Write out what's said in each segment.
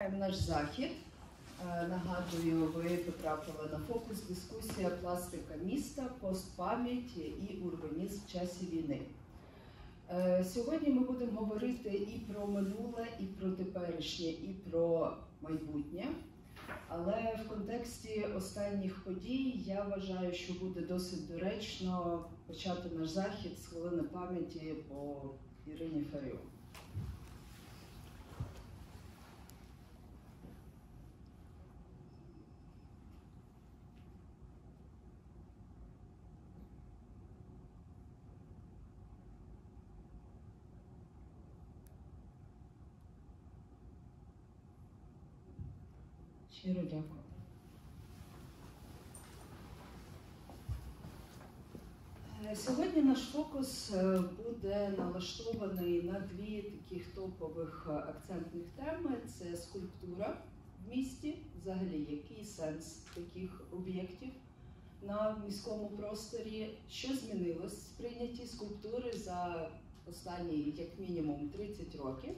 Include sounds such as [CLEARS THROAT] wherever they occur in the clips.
Наш захід. Е, Нагадую, ви потрапили на фокус дискусія пластика міста, постпам'ять і урбанізм в часі війни. Е, Сьогодні ми будемо говорити і про минуле, і про теперішнє, і про майбутнє. Але в контексті останніх подій я вважаю, що буде досить доречно почати наш захід з хвилини пам'яті по Ірині Фаріон. Щиро дякую. Е, Сьогодні наш фокус е, буде налаштований на дві таких топових е, акцентних теми: це скульптура в місті, взагалі, який сенс таких об'єктів на міському просторі, що змінилось в сприйнятті скульптури за останні, як мінімум, 30 років.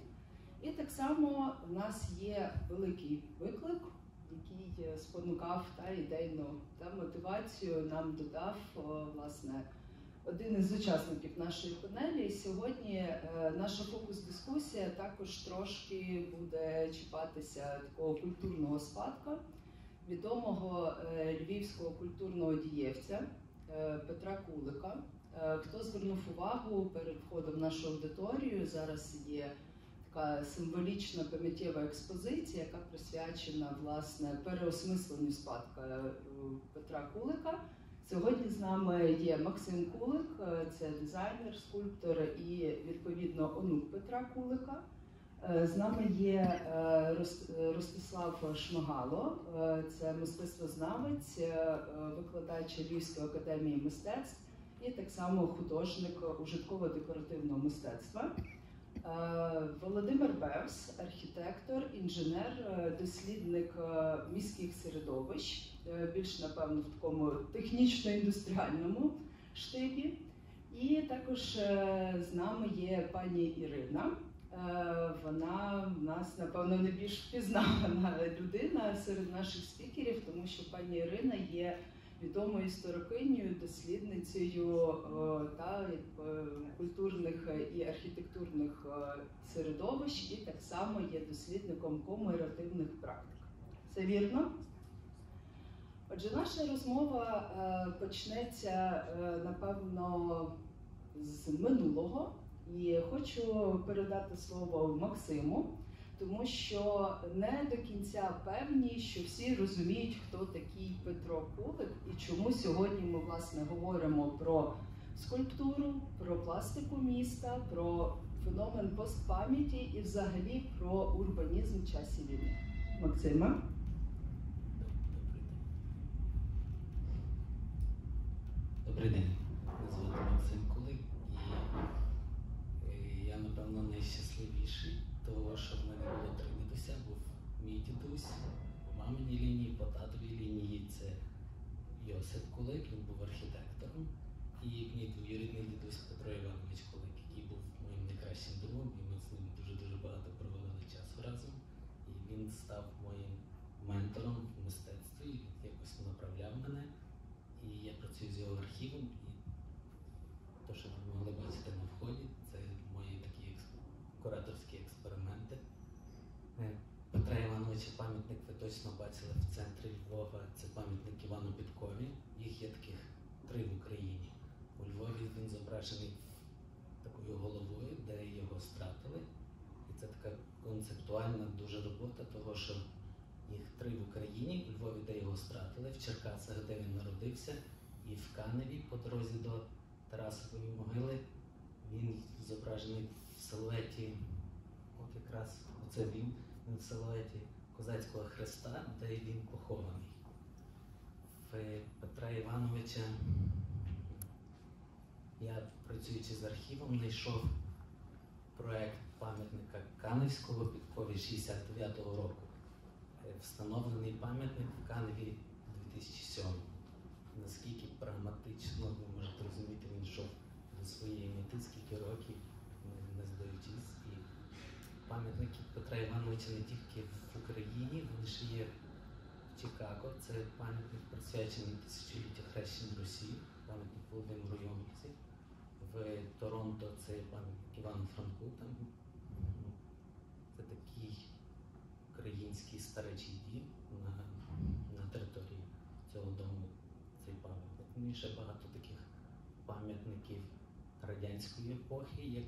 І так само в нас є великий виклик, який е, спонукав та ідейну та мотивацію нам додав власне один із учасників нашої панелі. І Сьогодні е, наша фокус-дискусія також трошки буде чіпатися такого культурного спадка відомого е, львівського культурного дієвця Петра Кулика. Хто звернув увагу перед входом в нашу аудиторію? Зараз є така символічна пам'яттєва експозиція, яка присвячена власне переосмисленню спадка е, Петра Кулика. Сьогодні з нами є Максим Кулик, е, це дизайнер, скульптор і відповідно онук Петра Кулика. Е, З нами є Рос- Ростислав Шмагало, це мистецтвознавець, викладач Львівської академії мистецтв і так само художник ужитково-декоративного мистецтва. Е, Володимир Бевс, архітектор, інженер, е, дослідник е, міських середовищ, більш напевно в такому технічно-індустріальному штибі. І також з нами є пані Ірина. Вона в нас, напевно, найбільш впізнавана [LAUGHS] людина серед наших спікерів, тому що пані Ірина є відомою історикинею, дослідницею е, та е, культурних і архітектурних е, середовищ, і так само є дослідником комеративних практик. Це вірно? Отже, наша розмова е, почнеться, е, напевно, з минулого. І хочу передати слово Максиму, тому що не до кінця певні, що всі розуміють, хто такий Петро Кулик і чому сьогодні ми власне говоримо про скульптуру, про пластику міста, про феномен постпам'яті і взагалі про урбанізм в часі війни. Максима. Добрий день, мене звати Максим Кулик, і я, напевно, найщасливіший, того, що в мене було три дідуся, був мій по маминій лінії, по татовій лінії це Йосип Кулик, він був архітектором, і мій двоюрідний дідусь Петро Іванович Кулик, який був моїм найкращим другом, і ми з ним дуже-дуже багато проводили часу разом. І він став моїм ментором в мистецтві, якось направляв мене. І я працюю з його архівом, і те, що ви могли бачити на вході, це мої такі екс- кураторські експерименти. Е, Петра Івановича пам'ятник ви точно бачили в центрі Львова. Це пам'ятник Івану Підкові. Їх є таких три в Україні. У Львові він зображений такою головою, де його стратили. І це така концептуальна дуже робота, того, що їх три в Україні, у Львові, де його стратили, в Черкасах, де він народився, і в Каневі по дорозі до Тарасової могили. Він зображений в силуеті, от якраз оце він, він в силуеті козацького хреста, де він похований. В Петра Івановича я, працюючи з архівом, знайшов проект пам'ятника Каневського підкові 69-го року. Е, Встановлений пам'ятник в Каневі 2007. Наскільки прагматично ви можете розуміти, він йшов до своєї мети, скільки років, не- здаючись, і пам'ятники Петра Івановича не тільки в Україні, вони ще є в Чикаго. Це пам'ятник присвячений тисячоліття хрещення Росії, пам'ятник Володимиру Йомиці. В Торонто це пам'ятник Івану Франку. Там це такий український старечий дім на, на території цього дому. Цей пам'ятник. Ну і ще багато таких пам'ятників радянської епохи, як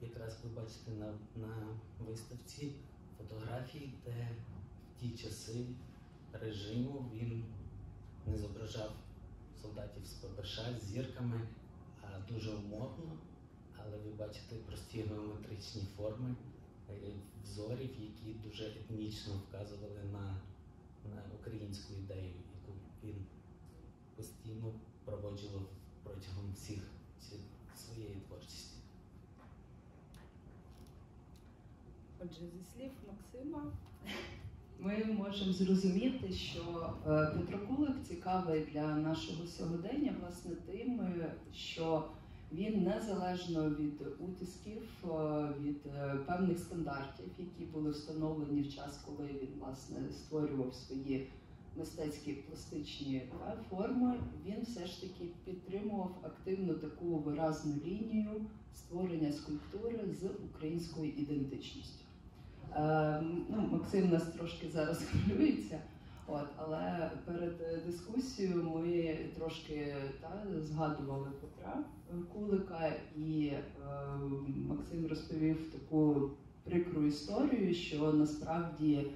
якраз ви бачите на, на виставці фотографії, де в ті часи режиму він не зображав солдатів з ППШ з зірками, дуже умовно, але ви бачите прості геометричні форми е, взорів, які дуже етнічно вказували на, на українську ідею, яку він постійно проводжував протягом всіх своєї творчості. Отже, зі слів Максима, ми можемо зрозуміти, що е, Петро Кулик цікавий для нашого сьогодення власне тим, е, що він незалежно від утисків, е, від певних стандартів, які були встановлені в час, коли він власне створював свої мистецькі пластичні форми, він все ж таки підтримував активно таку виразну лінію створення скульптури з українською ідентичністю. Е, ну, Максим нас трошки зараз [LAUGHS] хвилюється, от, але перед е, дискусією ми трошки та, згадували Петра Кулика, і е, Максим розповів таку прикру історію, що насправді, е,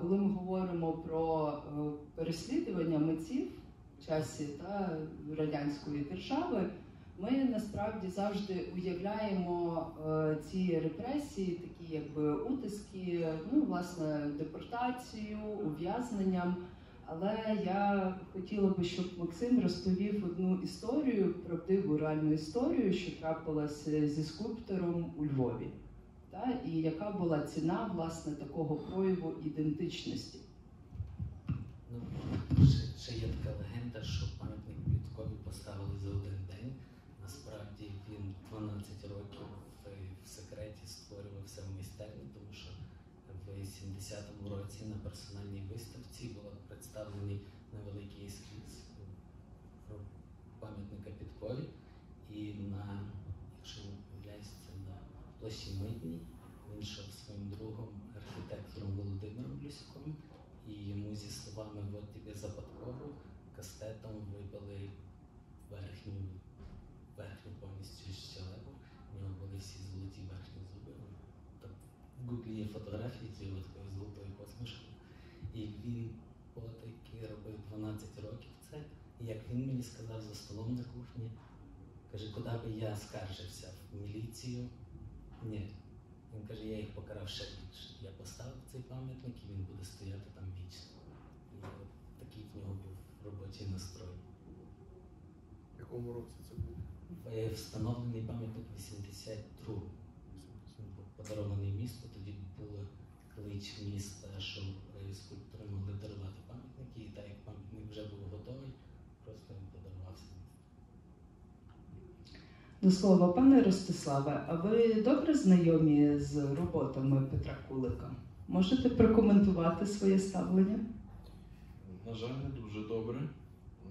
коли ми говоримо про е, переслідування митців в часі та, радянської держави, ми насправді завжди уявляємо е, ці репресії, такі якби утиски, ну власне депортацію, ув'язненням. Але я хотіла би, щоб Максим розповів одну історію, правдиву реальну історію, що трапилася зі скульптором у Львові, та, і яка була ціна власне такого прояву ідентичності. Ну, ще, ще є така легенда, що пам'ятник Квіткові поставили за один. Насправді він 12 років в, секреті створювався в майстерні, тому що в 70-му році на персональній виставці був представлений невеликий ескіз пам'ятника Підкові. І на, якщо не помиляюсь, на площі Митній, він йшов своїм другом, архітектором Володимиром Люсюком, і йому зі словами «Вот тобі западково» кастетом вибили верхню, верхню повністю щелепу. У нього були всі золоті верхні зуби. Так, в гуглі є фотографії цієї такої золотої посмішки. І він потайки робив 12 років це. І як він мені сказав за столом на кухні, каже, куди би я скаржився в міліцію? Ні. Він каже, я їх покарав ще більше. Я поставив цей пам'ятник і він буде стояти там вічно. І от такий в нього був робочий настрой. В якому році це було? Е, Встановлений пам'ятник 82 Він подарований місту. Клич міста, е, скульптори могли дарувати пам'ятники, і так як пам'ятник вже був готовий, просто він подарувався. До слова, пане Ростиславе, а ви добре знайомі з роботами Петра Кулика? Можете прокоментувати своє ставлення? На жаль, не дуже добре.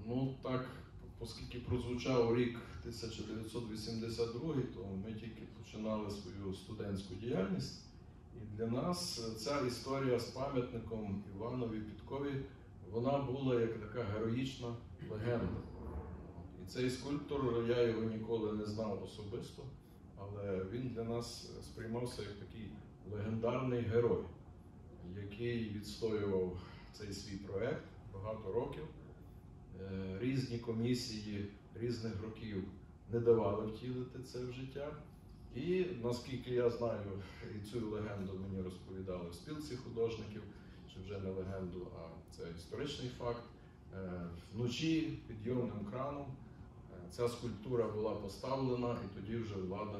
Ну так, оскільки прозвучав рік 1982, то ми тільки починали свою студентську діяльність. І для нас ця історія з пам'ятником Іванові Підкові вона була як така героїчна легенда. І цей скульптор, я його ніколи не знав особисто, але він для нас сприймався як такий легендарний герой, який відстоював цей свій проект багато років. Е, Різні комісії різних років не давали втілити це в життя. І наскільки я знаю, і цю легенду мені розповідали в спілці художників, чи вже не легенду, а це історичний факт. Е, Вночі підйомним краном е, ця скульптура була поставлена, і тоді вже влада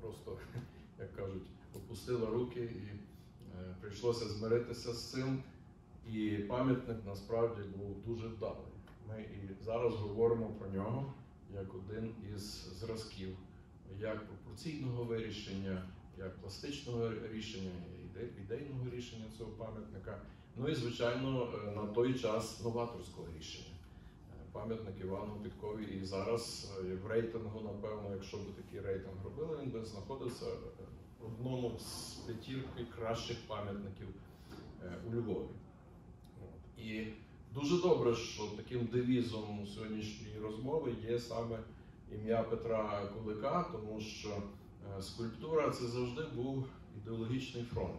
просто, [LAUGHS] як кажуть, опустила руки і е, прийшлося змиритися з цим. І пам'ятник насправді був дуже вдалий. Ми і зараз говоримо про нього як один із зразків як пропорційного вирішення, як пластичного рішення, ідейного рішення цього пам'ятника. Ну і звичайно е, на той час новаторського рішення. Е, Пам'ятник Івану Підкові і зараз е, в рейтингу, напевно, якщо б такий рейтинг робили, він би знаходився в одному з п'ятірки кращих пам'ятників у Львові. І дуже добре, що таким девізом сьогоднішньої розмови є саме ім'я Петра Кулика, тому що е, скульптура це завжди був ідеологічний фронт.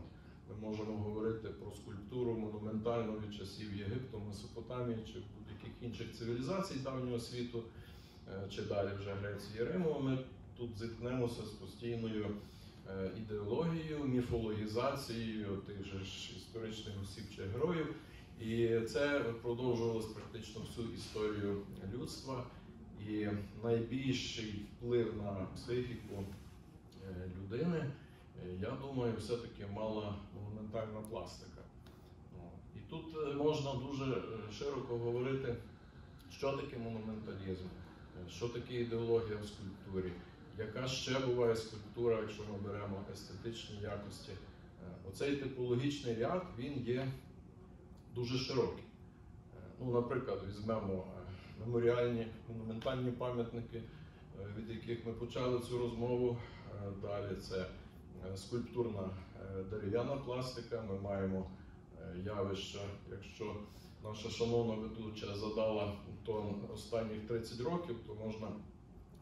Ми можемо говорити про скульптуру монументальну від часів Єгипту, Месопотамії чи будь-яких інших цивілізацій давнього світу, е, чи далі вже Греції Риму. Ми тут зіткнемося з постійною е, ідеологією, міфологізацією тих же ж історичних осіб чи героїв. І це продовжувалось практично всю історію людства. І найбільший вплив на психіку е, людини, е, я думаю, все-таки мала монументальна пластика. Ну, І тут е, можна дуже широко говорити, що таке монументалізм, що таке ідеологія в скульптурі, яка ще буває скульптура, якщо ми беремо естетичні якості. Оцей типологічний ряд він є дуже широкий. Ну, наприклад, візьмемо меморіальні монументальні пам'ятники, е, від яких ми почали цю розмову. Е, Далі це е, скульптурна дерев'яна пластика. Ми маємо явище, якщо наша шановна ведуча задала тон останніх 30 років, то можна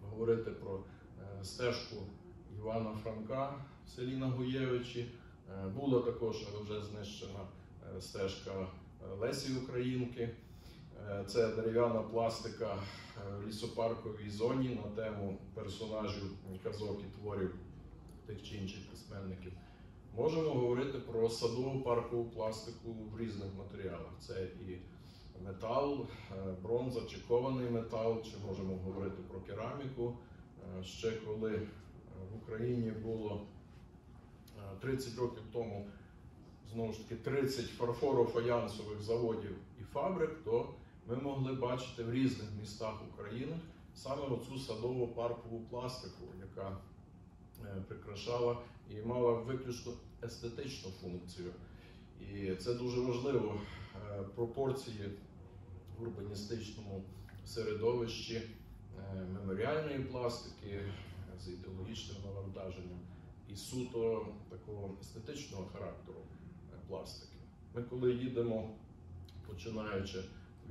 говорити про стежку Івана Франка в селі Нагуєвичі. Е, Була також вже знищена стежка Лесі Українки. Е, Це дерев'яна пластика е, в лісопарковій зоні на тему персонажів казок і творів тих чи інших письменників. Можемо говорити про садову паркову пластику в різних матеріалах. Це і метал, е, бронза чи кований метал, чи можемо говорити про кераміку. Ще коли в Україні було е, 30 років тому знову ж таки 30 фарфоро-фаянсових заводів і фабрик, то ми могли бачити в різних містах України саме оцю садово паркову пластику, яка е, прикрашала і мала виключно естетичну функцію. І це дуже важливо. Е, Пропорції в урбаністичному середовищі е, меморіальної пластики з ідеологічним навантаженням і суто такого естетичного характеру пластики. Ми коли їдемо, починаючи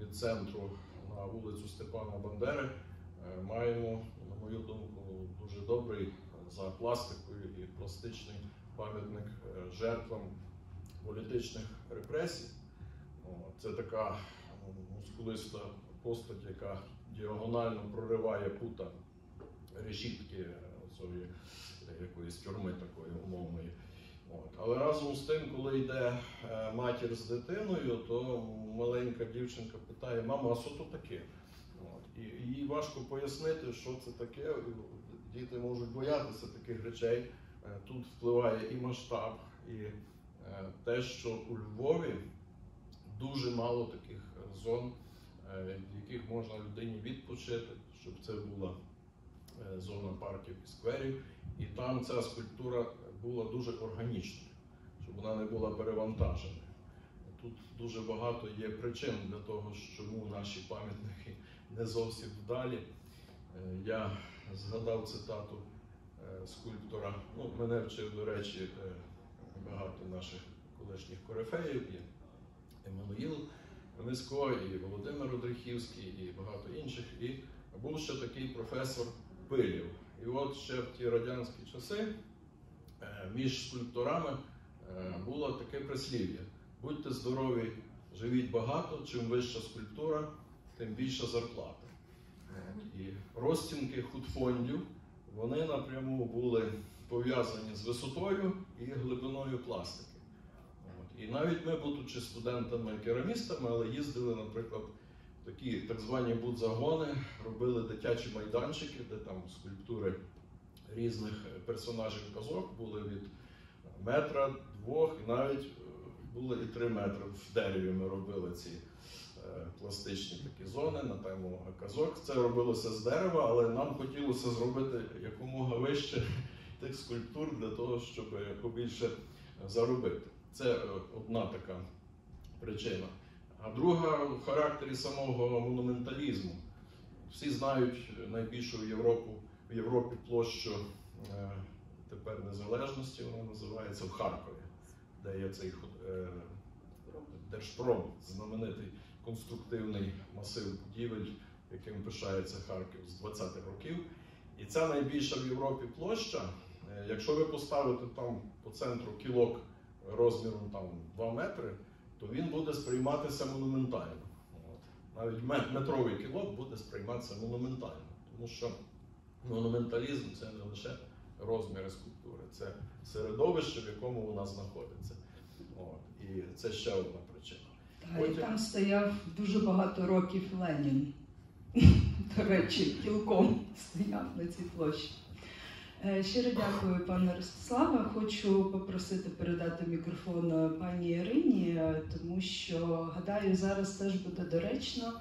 від центру на вулицю Степана Бандери, е, маємо, на мою думку, дуже добрий е, за пластикою і пластичний пам'ятник е, жертвам політичних репресій. Це така мускулиста постать, яка діагонально прориває пута решітки якоїсь тюрми такої умовної. От. Але разом з тим, коли йде е, матір з дитиною, то маленька дівчинка питає, мама, а що то таке? От. І їй важко пояснити, що це таке. Діти можуть боятися таких речей. Е, Тут впливає і масштаб, і е, те, що у Львові дуже мало таких зон, в яких можна людині відпочити, щоб це була зона парків і скверів. І там ця скульптура була дуже органічною, щоб вона не була перевантажена. Тут дуже багато є причин для того, чому наші пам'ятники не зовсім вдалі. Е, Я згадав цитату е, скульптора. Ну, мене вчив, до речі, е, багато наших колишніх корифеїв, і Еммануїл Мисько, і Володимир Одрихівський, і багато інших. І був ще такий професор Пилів. І от ще в ті радянські часи між скульпторами е, було таке прислів'я: будьте здорові, живіть багато, чим вища скульптура, тим більша зарплата. І розцінки худфондів вони напряму були пов'язані з висотою і глибиною пластики. І навіть ми, будучи студентами-керамістами, але їздили, наприклад, такі так звані будзагони, робили дитячі майданчики, де там скульптури різних персонажів казок були від метра, двох, і навіть е, були і три метри в дереві. Ми робили ці е, пластичні такі зони на тему казок. Це робилося з дерева, але нам хотілося зробити якомога вище тих скульптур для того, щоб побільше заробити. Це е, одна така причина. А друга в характері самого монументалізму. Всі знають найбільшу Європу, в Європі площу е, тепер незалежності, вона називається в Харкові, де є цей е, Держпром, знаменитий конструктивний масив будівель, яким пишається Харків з 20-х років. І ця найбільша в Європі площа. е, Якщо ви поставите там по центру кілок розміром там 2 метри, то він буде сприйматися монументально. Навіть метровий кілок буде сприйматися монументально, тому що монументалізм це не лише розміри скульптури, це середовище, в якому вона знаходиться. От. І це ще одна причина. Та, і там стояв дуже багато років Ленін. До речі, кілком стояв на цій площі. Е, Щиро дякую, пане Ростиславе. Хочу попросити передати мікрофон пані Ірині, е, тому що гадаю, зараз теж буде доречно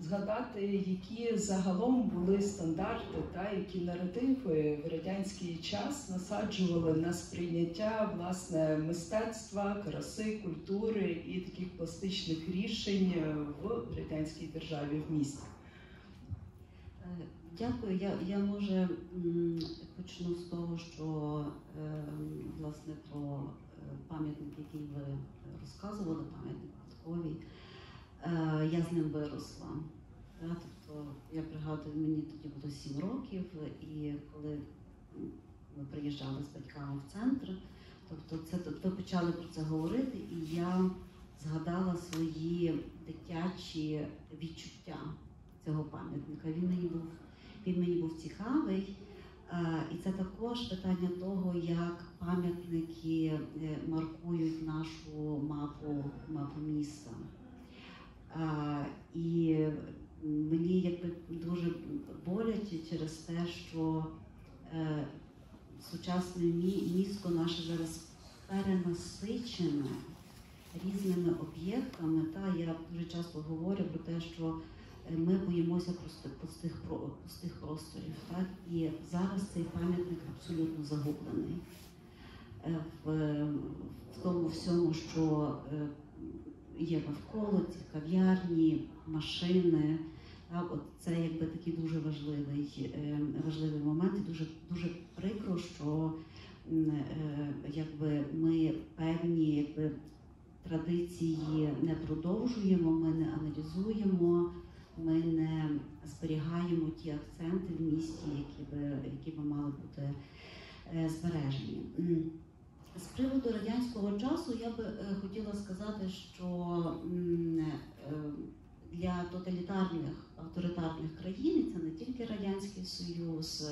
згадати, які загалом були стандарти та які наративи в радянський час насаджували на сприйняття власне мистецтва, краси, культури і таких пластичних рішень в радянській державі в місті. Е, Дякую. Я, я може почну з того, що е, власне про е, пам'ятник, який ви розказували, пам'ятник Кутковій, е, я з ним виросла. Тобто, я пригадую, мені тоді було 7 років, і коли ми приїжджали з батьками в центр, тобто це тут ви почали про це говорити, і я згадала свої дитячі відчуття цього пам'ятника. Він мені був, він мені був цікавий. Е, І це також питання того, як пам'ятники е, маркують нашу мапу, мапу міста. І мені якби дуже боляче через те, що е, сучасне місто наше зараз перенасичене різними об'єктами. Та я дуже часто говорю про те, що е, ми боїмося просто пустих пустих просторів. Так? І зараз цей пам'ятник абсолютно загублений Е, в, в тому всьому, що є навколо, ці кав'ярні, машини. Так, от це якби такий дуже важливий, е, важливий момент. І дуже, дуже прикро, що е, якби ми певні якби, традиції не продовжуємо, ми не аналізуємо, ми не зберігаємо ті акценти в місті, які би, які би мали бути е, збережені. З приводу радянського часу я би е, хотіла сказати, що е, для тоталітарних авторитарних країн це не тільки Радянський Союз,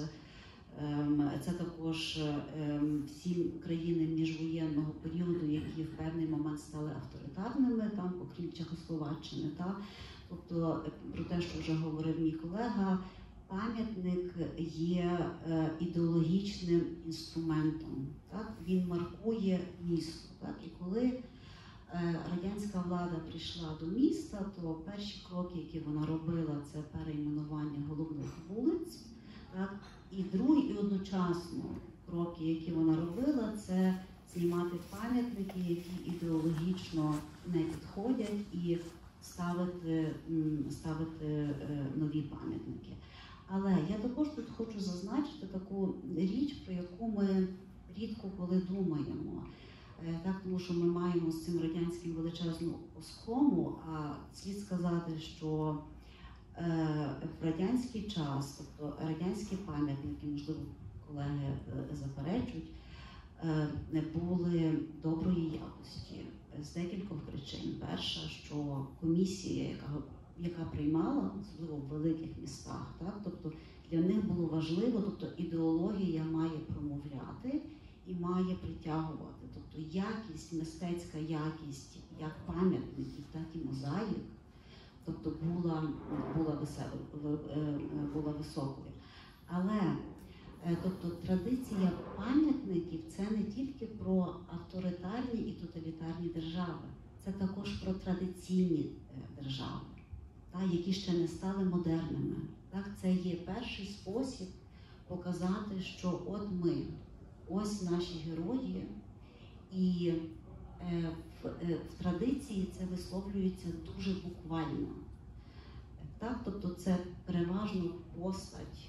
ем, це також ем, всі країни міжвоєнного періоду, які в певний момент стали авторитарними, там, окрім Чехословаччини. Та? Тобто е, про те, що вже говорив мій колега, пам'ятник є е, ідеологічним інструментом. Так? Він маркує місто. Так? І коли е, радянська влада прийшла до міста, то перші кроки, які вона робила, це перейменування головних вулиць. Так? І другі, і одночасно кроки, які вона робила, це знімати пам'ятники, які ідеологічно не підходять, і ставити, ставити е, нові пам'ятники. Але я також тут хочу зазначити таку річ, про яку ми рідко коли думаємо. Е, Так, тому що ми маємо з цим радянським величезну оскому, а слід сказати, що е, в радянський час, тобто радянські пам'ятники, можливо, колеги е, заперечують, не були доброї якості з декількох причин. Перша, що комісія, яка, яка приймала, особливо в великих містах, так, тобто для них було важливо, тобто ідеологія має промовляти і має притягувати. Тобто якість, мистецька якість як пам'ятників, так і мозаїк, тобто була, була, е, була високою. Але е, тобто традиція пам'ятників це не тільки про авторитарні і тоталітарні держави, це також про традиційні е, держави, та, які ще не стали модерними. Так, це є перший спосіб показати, що от ми, ось наші герої, і е, в, е, в традиції це висловлюється дуже буквально. Так, тобто це переважно постать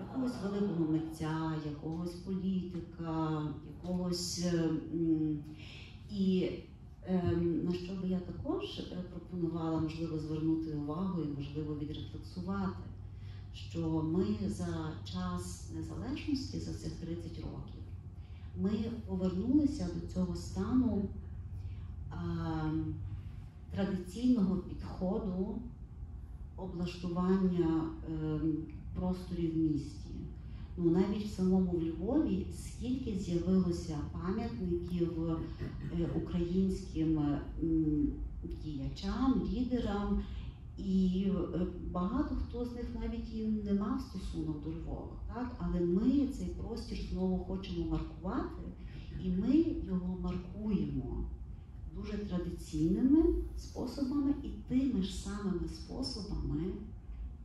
якогось великого митця, якогось політика, якогось. е, І на що би я також е, пропонувала, можливо, звернути увагу і, можливо, відрефлексувати, що ми за час незалежності, за цих 30 років, ми повернулися до цього стану а, традиційного підходу облаштування ем, просторів в місті. Ну, навіть в самому Львові скільки з'явилося пам'ятників е, українським діячам, лідерам, і е, багато хто з них навіть і не мав стосунок до Львова. Так? Але ми цей простір знову хочемо маркувати, і ми його маркуємо дуже традиційними способами і тими ж самими способами,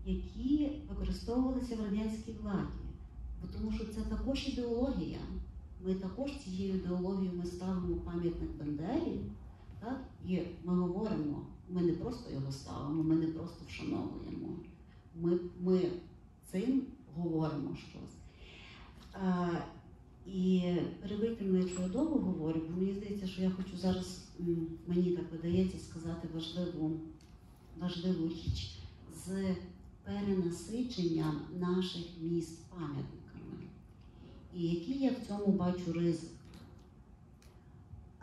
які використовувалися в радянській владі. Тому що це також ідеологія. Ми також цією ідеологією ми ставимо пам'ятник Бандері, так? і ми говоримо, ми не просто його ставимо, ми не просто вшановуємо. Ми, ми цим говоримо щось. А, і перебийте мене, якщо я довго говорю, бо мені здається, що я хочу зараз, мені так видається, сказати важливу, важливу річ з перенасиченням наших міст пам'ятниками. І який я в цьому бачу ризик?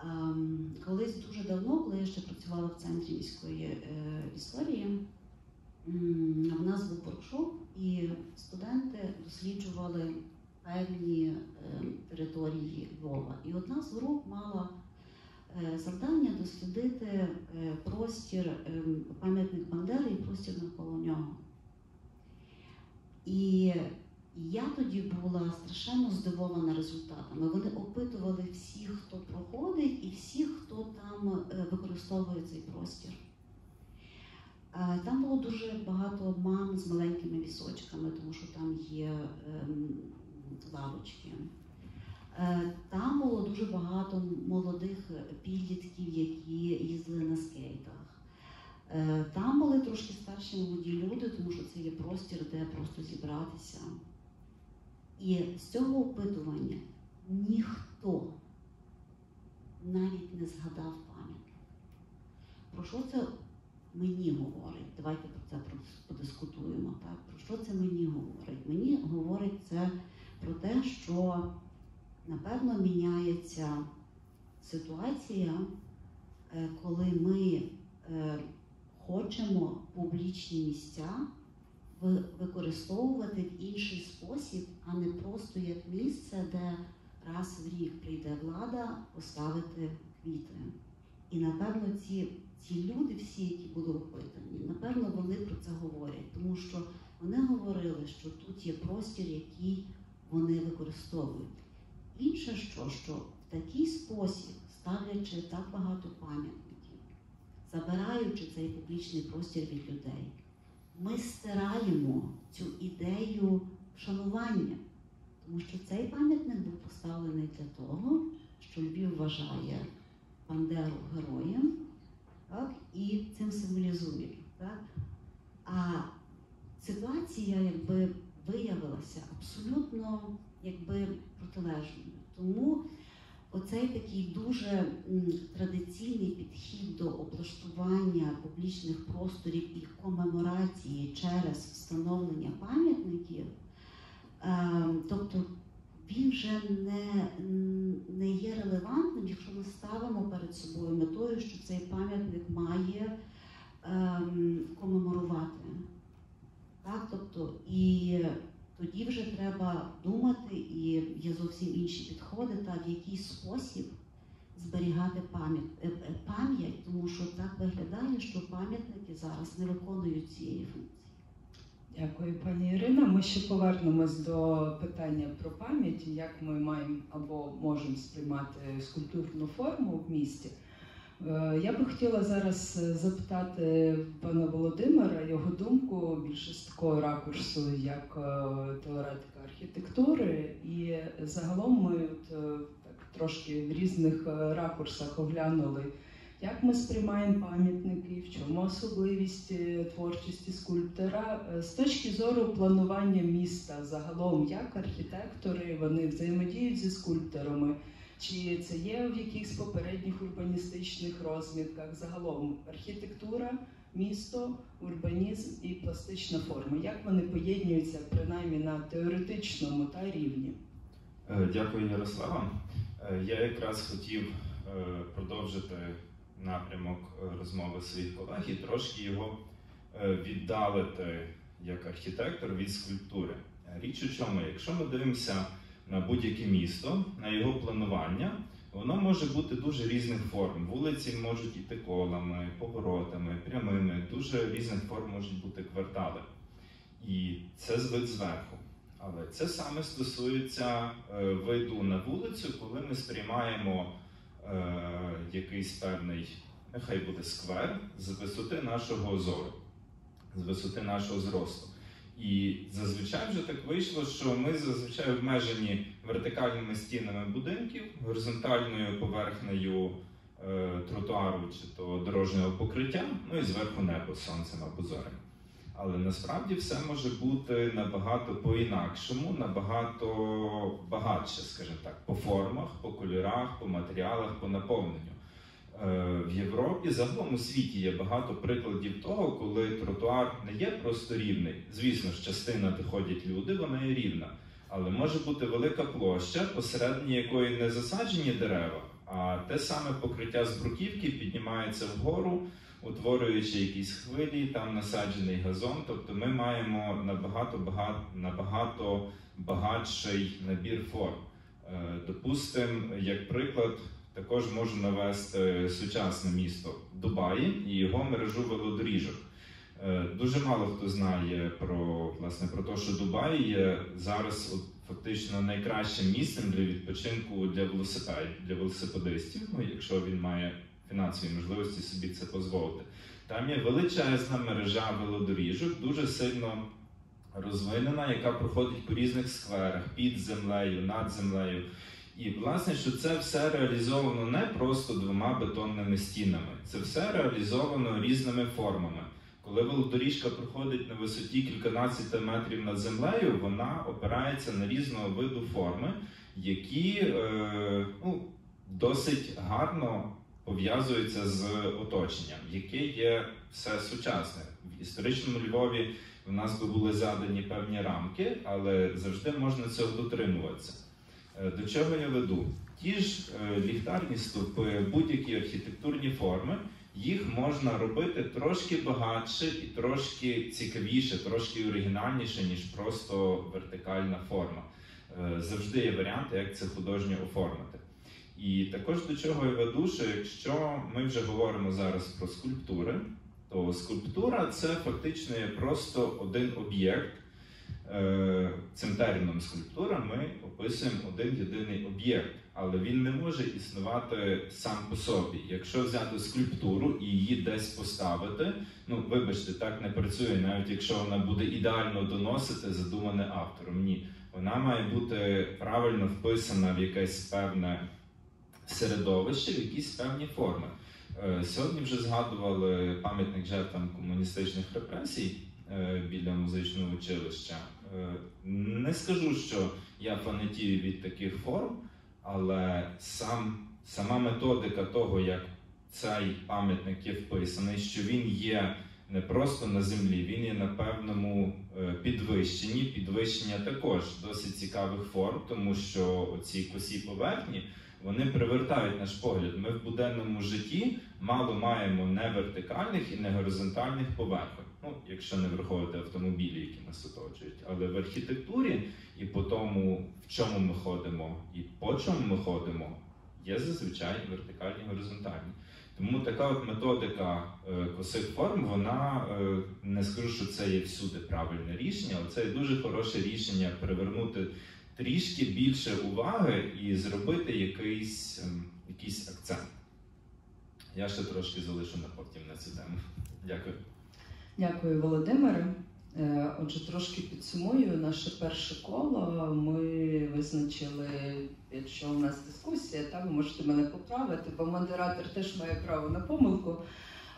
Ем, Колись дуже давно, коли я ще працювала в центрі міської е, історії, в нас був воркшоп, і студенти досліджували певні е, території Львова. І одна з груп мала е, завдання дослідити простір е, пам'ятник Бандери і простір навколо нього. І я тоді була страшенно здивована результатами. Вони опитували всіх, хто проходить, і всіх, хто там е, використовує цей простір. Е, Там було дуже багато мам з маленькими візочками, тому що там є ем, лавочки. Е, Там було дуже багато молодих підлітків, які їздили на скейтах. Там були трошки старші молоді люди, тому що це є простір, де просто зібратися. І з цього опитування ніхто навіть не згадав пам'ятник. Про що це мені говорить? Давайте про це подискутуємо. Так? Про що це мені говорить? Мені говорить це про те, що напевно міняється ситуація, е, коли ми е, хочемо публічні місця використовувати в інший спосіб, а не просто як місце, де раз в рік прийде влада поставити квіти. І напевно ці, ці люди, всі, які були опитані, напевно, вони про це говорять, тому що вони говорили, що тут є простір, який вони використовують. Інше що, що в такий спосіб, ставлячи так багато пам'ятників, забираючи цей публічний простір від людей, ми стираємо цю ідею вшанування, тому що цей пам'ятник був поставлений для того, що Львів вважає Бандеру героєм, так, і цим символізує. Так? А ситуація якби виявилася абсолютно якби протилежною. Тому оцей такий дуже традиційний підхід до облаштування публічних просторів і комеморації через встановлення пам'ятників, е, тобто він вже не, не є релевантним, якщо ми ставимо перед собою метою, що цей пам'ятник має ем, комеморувати. Так, тобто, і тоді вже треба думати, і є зовсім інші підходи, так, в який спосіб зберігати пам'ять, е, е, пам'ять, тому що так виглядає, що пам'ятники зараз не виконують цієї функції. Дякую, пані Ірина. Ми ще повернемось до питання про пам'ять, як ми маємо або можемо сприймати скульптурну форму в місті. Е, Я би хотіла зараз е, запитати пана Володимира його думку більше з такого ракурсу, як е, теоретика архітектури, і загалом ми от, так трошки в різних ракурсах оглянули, як ми сприймаємо пам'ятники, в чому особливість творчості скульптора з точки зору планування міста загалом, як архітектори вони взаємодіють зі скульпторами. Чи це є в якихось попередніх урбаністичних розмітках загалом архітектура, місто, урбанізм і пластична форма? Як вони поєднуються принаймні на теоретичному та рівні? Е, Дякую, Ярослава. Е, Я якраз хотів е, продовжити напрямок розмови своїх колег і трошки його віддалити як архітектор від скульптури. Річ у чому, якщо ми дивимося на будь-яке місто, на його планування, воно може бути дуже різних форм. Вулиці можуть іти колами, поворотами, прямими, дуже різних форм можуть бути квартали. І це з вид зверху. Але це саме стосується е, виду на вулицю, коли ми сприймаємо е, якийсь певний, нехай буде сквер з висоти нашого зору, з висоти нашого зросту. І зазвичай вже так вийшло, що ми зазвичай обмежені вертикальними стінами будинків, горизонтальною поверхнею е, тротуару чи то дорожнього покриття, ну і зверху небо сонцем або зорем. Але насправді все може бути набагато по-інакшому, набагато багатше, скажімо так, по формах, по кольорах, по матеріалах, по наповненню. Е, В Європі, загалом у світі є багато прикладів того, коли тротуар не є просто рівний. Звісно ж, частина, де ходять люди, вона є рівна. Але може бути велика площа, посередині якої не засаджені дерева, а те саме покриття з бруківки піднімається вгору, утворюючи якісь хвилі, там насаджений газон. Тобто ми маємо набагато багато, набагато багатший набір форм. Е, Допустимо, як приклад, також можу навести сучасне місто Дубаї і його мережу велодоріжок. Е, Дуже мало хто знає про власне про те, що Дубай є зараз от, фактично найкращим місцем для відпочинку для велосипедів, для велосипедистів, ну якщо він має фінансові можливості собі це дозволити. Там є величезна мережа велодоріжок, дуже сильно розвинена, яка проходить по різних скверах, під землею, над землею. І власне, що це все реалізовано не просто двома бетонними стінами, це все реалізовано різними формами. Коли велодоріжка проходить на висоті кільканадцяти метрів над землею, вона опирається на різного виду форми, які е, ну, досить гарно пов'язуються з оточенням, яке є все сучасне. В історичному Львові в нас би були задані певні рамки, але завжди можна цього дотримуватися. Е, До чого я веду? Ті ж е, ліхтарні стовпи, будь-які архітектурні форми, їх можна робити трошки багатше і трошки цікавіше, трошки оригінальніше, ніж просто вертикальна форма. Е, Завжди є варіанти, як це художньо оформити. І також до чого я веду, що якщо ми вже говоримо зараз про скульптури, то скульптура це фактично просто один об'єкт. Е, Цим терміном скульптура ми описуємо один єдиний об'єкт, але він не може існувати сам по собі. Якщо взяти скульптуру і її десь поставити, ну вибачте, так не працює, навіть якщо вона буде ідеально доносити задумане автором. Ні, вона має бути правильно вписана в якесь певне середовище, в якісь певні форми. Е, Сьогодні вже згадували пам'ятник жертвам комуністичних репресій е, біля музичного училища. Е, Не скажу, що я фанатію від таких форм, але сам, сама методика того, як цей пам'ятник є вписаний, що він є не просто на землі, він є на певному е, підвищенні. Підвищення також досить цікавих форм, тому що ці косі поверхні вони привертають наш погляд. Ми в буденному житті мало маємо не вертикальних і не горизонтальних поверхонь. Ну, якщо не враховувати автомобілі, які нас оточують, але в архітектурі і по тому, в чому ми ходимо, і по чому ми ходимо, є зазвичай вертикальні горизонтальні. Тому така от методика е, косих форм, вона е, не скажу, що це є всюди правильне рішення, але це є дуже хороше рішення привернути трішки більше уваги і зробити якийсь, ем, якийсь акцент. Я ще трошки залишу на потім на цю тему. Дякую. Дякую, Володимире. Отже, трошки підсумую наше перше коло. Ми визначили, якщо у нас дискусія, та ви можете мене поправити, бо модератор теж має право на помилку.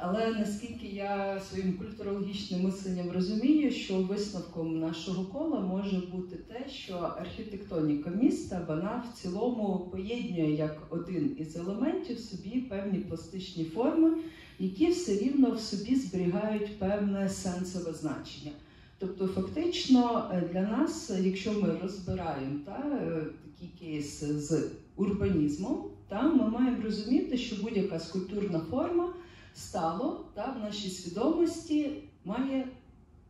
Але наскільки я своїм культурологічним мисленням розумію, що висновком нашого кола може бути те, що архітектоніка міста вона в цілому поєднує як один із елементів собі певні пластичні форми, які все рівно в собі зберігають певне сенсове значення. Тобто, фактично, е, для нас, якщо ми розбираємо та, е, такий кейс з урбанізмом, та, ми маємо розуміти, що будь-яка скульптурна форма стало та, в нашій свідомості має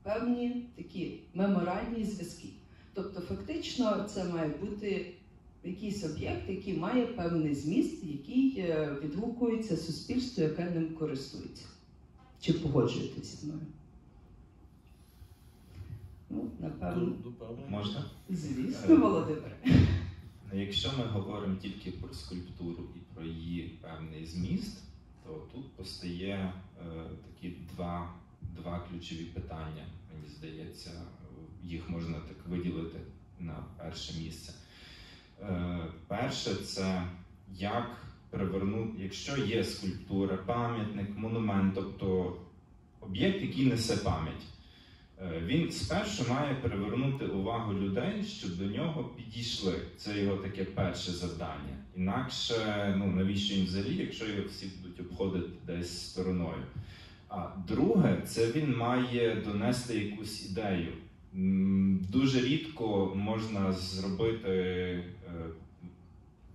певні такі меморальні зв'язки. Тобто, фактично, це має бути якийсь об'єкт, який має певний зміст, який е, відгукується суспільству, яке ним користується. Чи погоджуєтесь зі мною? Ну, напевно, Можна? звісно, Володимире. Ну, Якщо ми говоримо тільки про скульптуру і про її певний зміст, то тут постає е, такі два, два ключові питання. Мені здається, їх можна так виділити на перше місце. Е, перше, це як привернути, якщо є скульптура, пам'ятник, монумент, тобто об'єкт, який несе пам'ять. Е, Він спершу має привернути увагу людей, щоб до нього підійшли. Це його таке перше завдання. Інакше, ну навіщо їм взагалі, якщо його всі будуть обходити десь стороною. А друге, це він має донести якусь ідею. Дуже рідко можна зробити, е,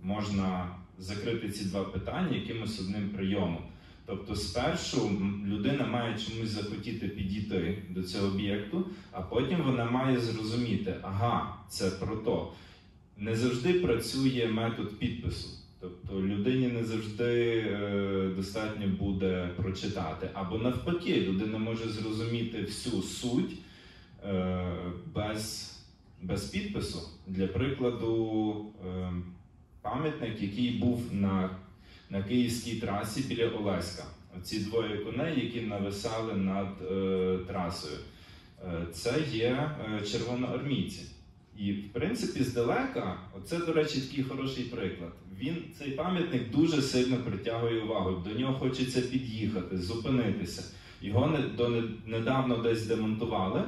можна закрити ці два питання якимось одним прийомом. Тобто, спершу людина має чомусь захотіти підійти до цього об'єкту, а потім вона має зрозуміти, ага, це про то. Не завжди працює метод підпису. Тобто людині не завжди е, достатньо буде прочитати. Або навпаки, людина може зрозуміти всю суть без, без підпису. Для прикладу, е, пам'ятник, який був на на київській трасі біля Олеська. Ці двоє коней, які нависали над е, трасою. Е, це є е, червоноармійці. І, в принципі, здалека, оце, до речі, такий хороший приклад. Він цей пам'ятник дуже сильно притягує увагу. До нього хочеться під'їхати, зупинитися. Його недавно десь демонтували,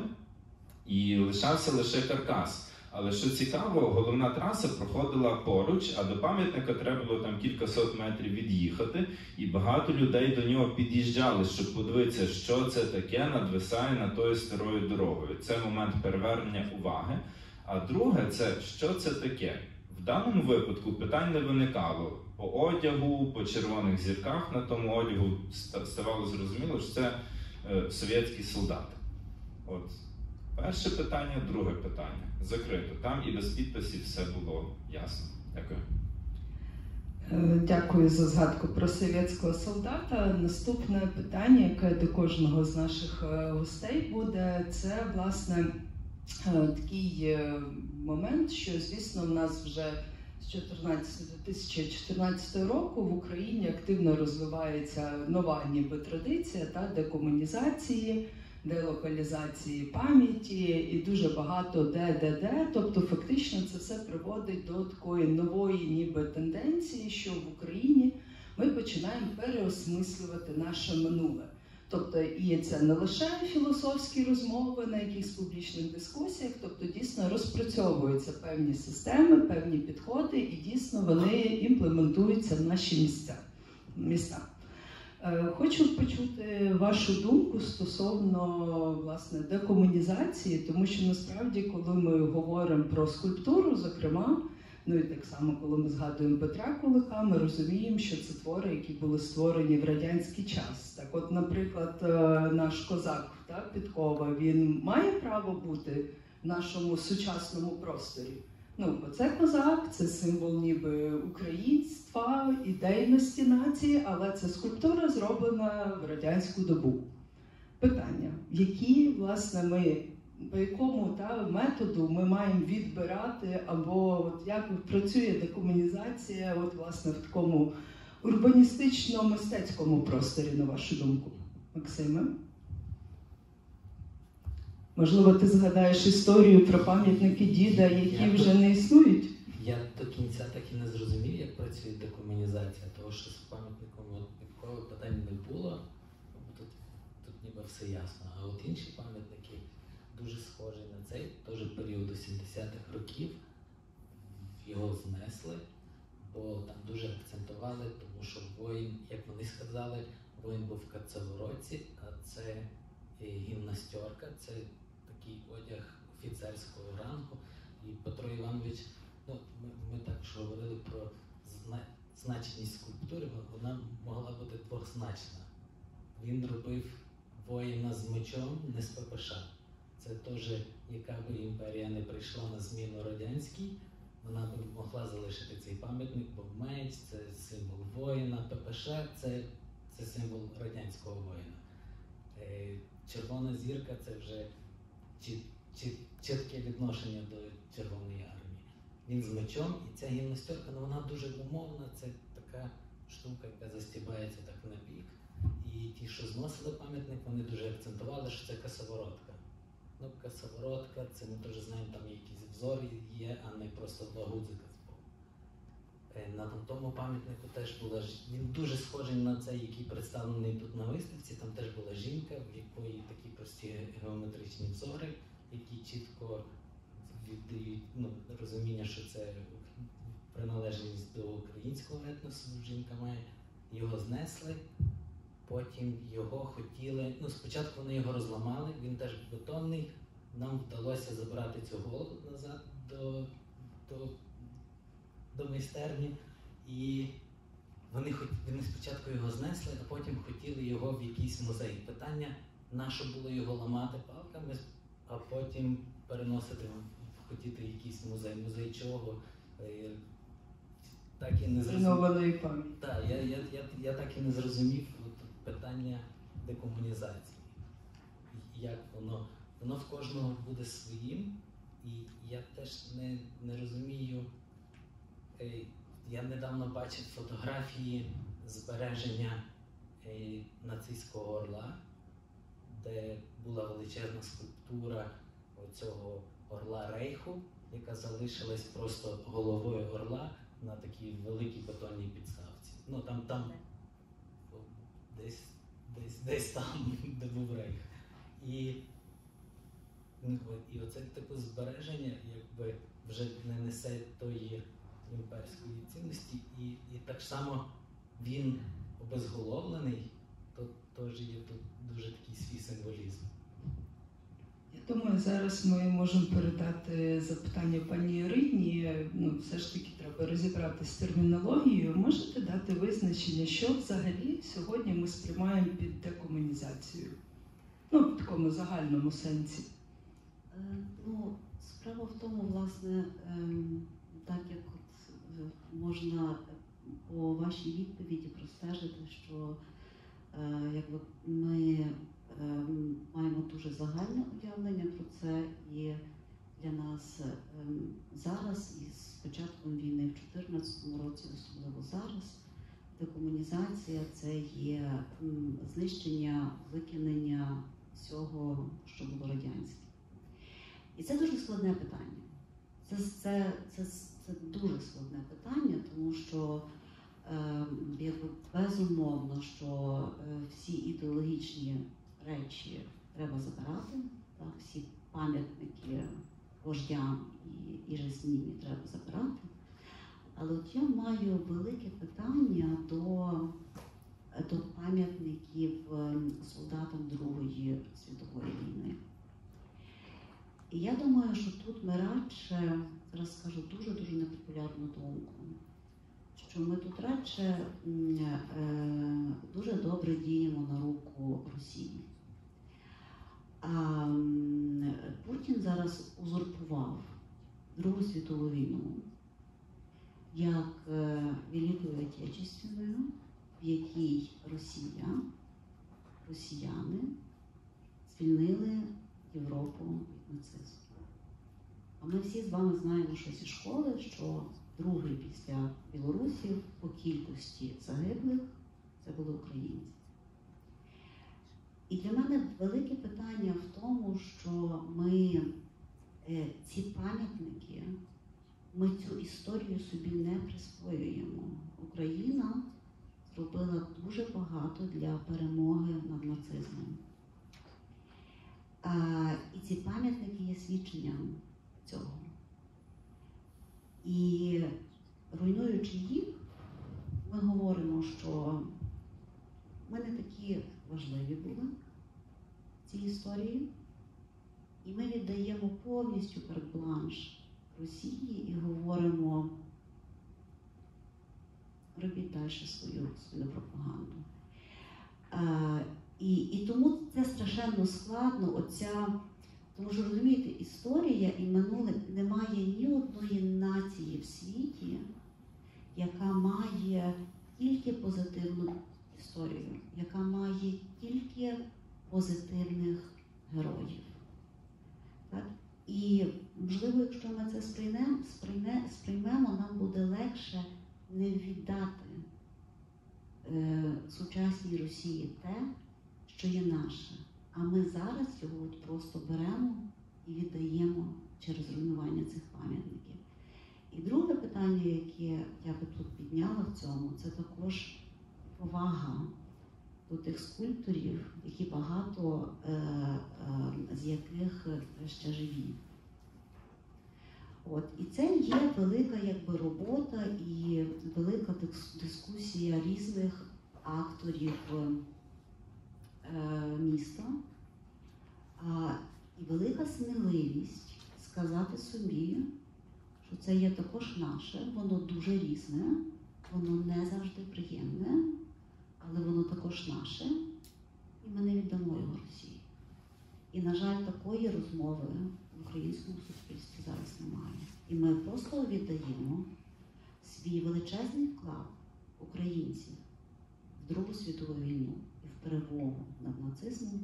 і лишався лише каркас. Але що цікаво, головна траса проходила поруч, а до пам'ятника треба було там кількасот метрів від'їхати, і багато людей до нього під'їжджали, щоб подивитися, що це таке надвисає над тою старою дорогою. Це момент перевернення уваги. А друге, це що це таке? В даному випадку питань не виникало. По одягу, по червоних зірках на тому одягу ставало зрозуміло, що це е, совєтські солдати. От перше питання, друге питання. Закрито. Там і без підписів все було ясно. Дякую. Е, Дякую за згадку про совєтського солдата. Наступне питання, яке до кожного з наших е, гостей буде, це власне е, такий момент, що звісно в нас вже з 14 2014 року в Україні активно розвивається нова ніби традиція та декомунізації, делокалізації пам'яті і дуже багато де. Тобто, фактично, це все приводить до такої нової, ніби тенденції, що в Україні ми починаємо переосмислювати наше минуле. Тобто, і це не лише філософські розмови на якихось публічних дискусіях, тобто дійсно розпрацьовуються певні системи, певні підходи, і дійсно вони імплементуються в наші місця. міста. Е, Хочу почути вашу думку стосовно власне декомунізації, тому що насправді, коли ми говоримо про скульптуру, зокрема, ну і так само, коли ми згадуємо Петра Кулика, ми розуміємо, що це твори, які були створені в радянський час. Так, от, наприклад, е, наш козак так, Підкова, він має право бути в нашому сучасному просторі. Ну, бо це козак, це символ ніби українства, ідейності нації, але це скульптура зроблена в радянську добу. Питання, які, власне, ми по якому та, методу ми маємо відбирати, або от як працює декомунізація, от, власне, в такому урбаністично-мистецькому просторі, на вашу думку? Максиме? Можливо, ти згадаєш історію про пам'ятники діда, які Я вже не існують? Я до кінця так і не зрозумів, як працює декомунізація, тому що з пам'ятником ніколи питань не було. Тут, тут ніби все ясно. А от інші пам'ятники дуже схожі на цей, теж період 70-х років. Його знесли, бо там дуже акцентували, тому що воїн, як вони сказали, воїн був в кацевороці, а це е, гімнастерка, це такий одяг офіцерського рангу. І Петро Іванович Ну, ми, ми так що говорили про зна... значність скульптури, вона могла бути двозначна. Він робив воїна з мечом, не з ППШ. Це теж, яка би імперія не прийшла на зміну радянській, вона б могла залишити цей пам'ятник, бо меч це символ воїна, ППШ це, це символ радянського воїна. Е, Червона зірка це вже чітке відношення до Червоної армії. Він з мечом, і ця гімнастерка, ну вона дуже умовна, це така штука, яка застібається так на бік. І ті, що зносили пам'ятник, вони дуже акцентували, що це касоворотка. Ну, касоворотка, це ми теж знаємо, там якісь взори є, а не просто два гудзика На тому пам'ятнику теж була він дуже схожий на цей, який представлений тут на виставці. Там теж була жінка, в якої такі прості геометричні взори, які чітко віддають ну, розуміння, що це приналежність до українського етносу жінка має. Його знесли, потім його хотіли. Ну, спочатку вони його розламали, він теж бетонний. Нам вдалося забрати цю голову назад до, до, до майстерні. І вони, вони спочатку його знесли, а потім хотіли його в якийсь музей. Питання, на що було його ламати палками, а потім переносити в хотіти якийсь музей. Музей чого? Е, Так і не зрозумів. Так, я, я, я, я так і не зрозумів от, питання декомунізації. Як воно, воно в кожного буде своїм, і я теж не, не розумію. Е, Я недавно бачив фотографії збереження е, нацистського орла, де була величезна скульптура цього орла Рейху, яка залишилась просто головою орла на такій великій бетонній підставці. Ну там, там десь, десь, десь там, де був рейх. І, ну, і оце типу збереження якби вже не несе тої імперської цінності, і, і так само він обезголовлений, то теж є тут дуже такий свій символізм. Я думаю, зараз ми можемо передати запитання пані Ірині. Ну, все ж таки треба розібратися з термінологією. Можете дати визначення, що взагалі сьогодні ми сприймаємо під декомунізацією? Ну, в такому загальному сенсі. Е, Ну, справа в тому, власне, ем, так як можна по вашій відповіді простежити, що е, якби ми ем, маємо дуже загальне уявлення про це, і для нас ем, зараз, із початком війни в 2014 році, особливо зараз, декомунізація це є м, знищення, викинення всього, що було радянське. І це дуже складне питання. Це, це, це, це дуже складне питання, тому що е, якби безумовно, що е, всі ідеологічні речі треба забирати, так, всі пам'ятники вождям і, і жизнінні треба забирати. Але от я маю велике питання до, до пам'ятників е, солдатам Другої світової війни. І я думаю, що тут ми радше, зараз скажу дуже-дуже непопулярну думку, що ми тут радше е, дуже добре діємо на руку Росії. А Путін зараз узурпував Другу світову війну як е, Велику Отечественную, в якій Росія, росіяни звільнили Європу від нацизму. Ми всі з вами знаємо, що зі школи, що другий після білорусів по кількості загиблих це були українці. І для мене велике питання в тому, що ми е, ці пам'ятники, ми цю історію собі не присвоюємо. Україна зробила дуже багато для перемоги над нацизмом. І ці пам'ятники є свідченням цього. І руйнуючи їх, ми говоримо, що ми не такі важливі були в цій історії, і ми віддаємо повністю карт-бланш Росії і говоримо, робіть далі свою, свою пропаганду. А, і, і тому це страшенно складно, оця, тому що розумієте, історія і минуле немає ні одної нації в світі, яка має тільки позитивну історію, яка має тільки позитивних героїв. Так? І можливо, якщо ми це сприймемо, сприйме, сприймемо, нам буде легше не віддати е, сучасній Росії те, що є наше. А ми зараз його от просто беремо і віддаємо через руйнування цих пам'ятників. І друге питання, яке я би тут підняла в цьому, це також повага до тих скульпторів, які багато е, е, з яких ще живі. От, і це є велика якби, робота і велика дискусія різних акторів е, міста, а, і велика сміливість сказати собі, що це є також наше, воно дуже різне, воно не завжди приємне, але воно також наше, і ми не віддамо його Росії. І, на жаль, такої розмови в українському суспільстві зараз немає. І ми просто віддаємо свій величезний вклад українців в Другу світову війну і в перемогу над нацизмом,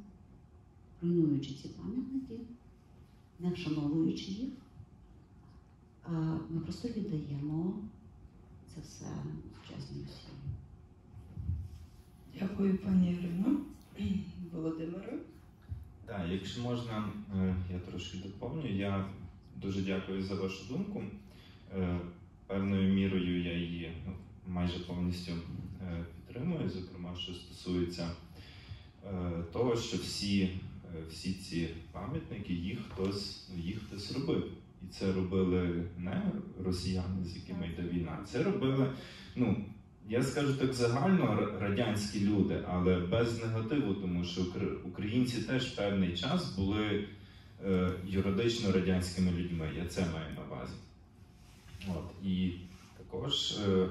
руйнуючи ці пам'ятники, не вшановуючи їх, ми просто віддаємо це все сучасній Росії. Дякую, пані Ірино. [CLEARS THROAT] Володимире. Так, якщо можна, е, я трошки доповню. Я дуже дякую за вашу думку. Е, Певною мірою я її ну, майже повністю е, підтримую, зокрема, що стосується того, що всі, всі ці пам'ятники їх хтось, їх хтось робив. І це робили не росіяни, з якими йде війна. Це робили, ну, я скажу так загально, радянські люди, але без негативу, тому що українці теж певний час були е, юридично радянськими людьми. Я це маю на увазі. От. І також е,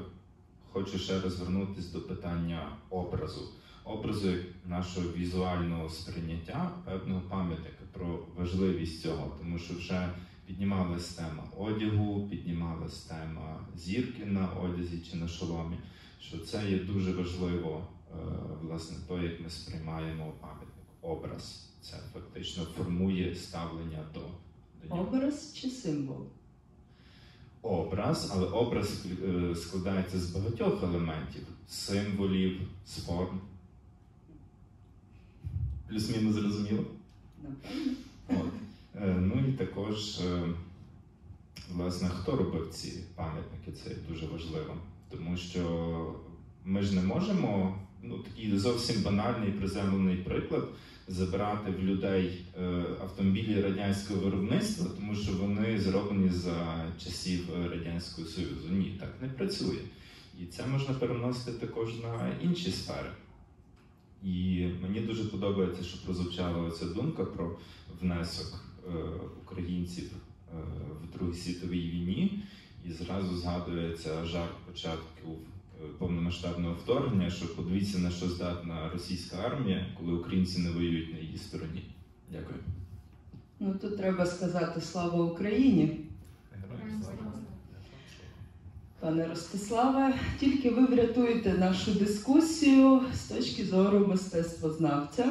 хочу ще раз звернутися до питання образу. Образу нашого візуального сприйняття певного пам'ятника про важливість цього, тому що вже піднімалась тема одягу, піднімалась тема зірки на одязі чи на шоломі що це є дуже важливо, е, власне, то, як ми сприймаємо пам'ятник, образ. Це фактично формує ставлення до, до нього. Образ чи символ? Образ, але образ е, складається з багатьох елементів: символів, з форм. Плюс-мінус зрозуміло. От. Е, Ну і також, е, власне, хто робив ці пам'ятники, це дуже важливо. Тому що ми ж не можемо, ну такий зовсім банальний приземлений приклад, забирати в людей е, автомобілі радянського виробництва, тому що вони зроблені за часів Радянського Союзу. Ні, так не працює. І це можна переносити також на інші сфери. І мені дуже подобається, що прозвучала ця думка про внесок е, українців е, в Другій світовій війні, і зразу згадується жарт початку е, повномасштабного вторгнення, що подивіться на що здатна російська армія, коли українці не воюють на її стороні. Дякую. Ну тут треба сказати слава Україні. Героям слава. Пане Ростиславе, тільки ви врятуєте нашу дискусію з точки зору мистецтвознавця.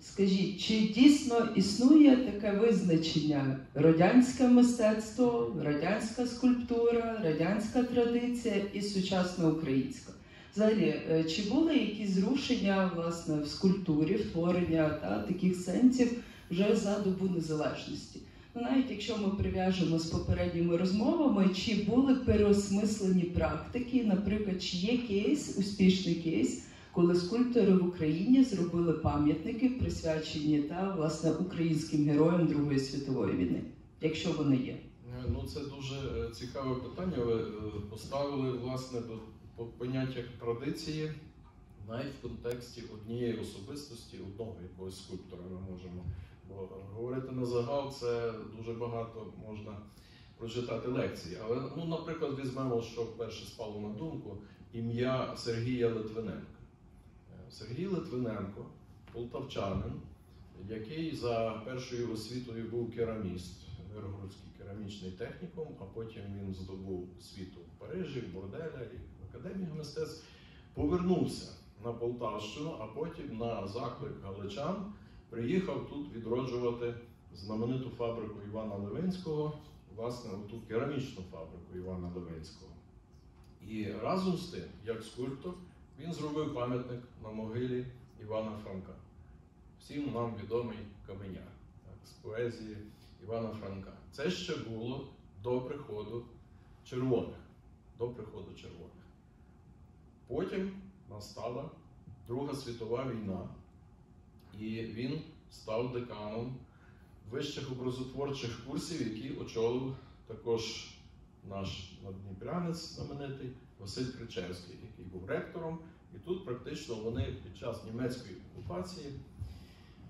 Скажіть, чи дійсно існує таке визначення радянське мистецтво, радянська скульптура, радянська традиція і сучасна українська? Взагалі, е, чи були якісь зрушення власне в скульптурі, в творення та, таких сенсів вже за добу незалежності? Навіть якщо ми прив'яжемо з попередніми розмовами, чи були переосмислені практики, наприклад, чи є кейс, успішний кейс, коли скульптори в Україні зробили пам'ятники, присвячені та власне українським героям Другої світової війни, якщо вони є. Е, Ну, це дуже е, цікаве питання. Ви е, поставили власне до по- поняття традиції навіть в контексті однієї особистості, одного якогось скульптора ми можемо. Бо говорити на загал це дуже багато можна прочитати лекції. Але, ну, наприклад, візьмемо, що перше спало на думку, ім'я Сергія Литвиненка. Е, Сергій Литвиненко, полтавчанин, який за першою освітою був кераміст, Миргородський керамічний технікум, а потім він здобув освіту в Парижі, в Борделя і в Академії мистецтв. Повернувся на Полтавщину, а потім на заклик галичан приїхав тут відроджувати знамениту фабрику Івана Левинського, власне, ту керамічну фабрику Івана Левинського. І разом з тим, як скульптор, він зробив пам'ятник на могилі Івана Франка. Всім нам відомий каменяк так, з поезії Івана Франка. Це ще було до приходу червоних. До приходу червоних. Потім настала Друга світова війна, і він став деканом вищих образотворчих курсів, які очолив також наш надніпрянець знаменитий Василь Кричевський, який був ректором. І тут практично вони під час німецької окупації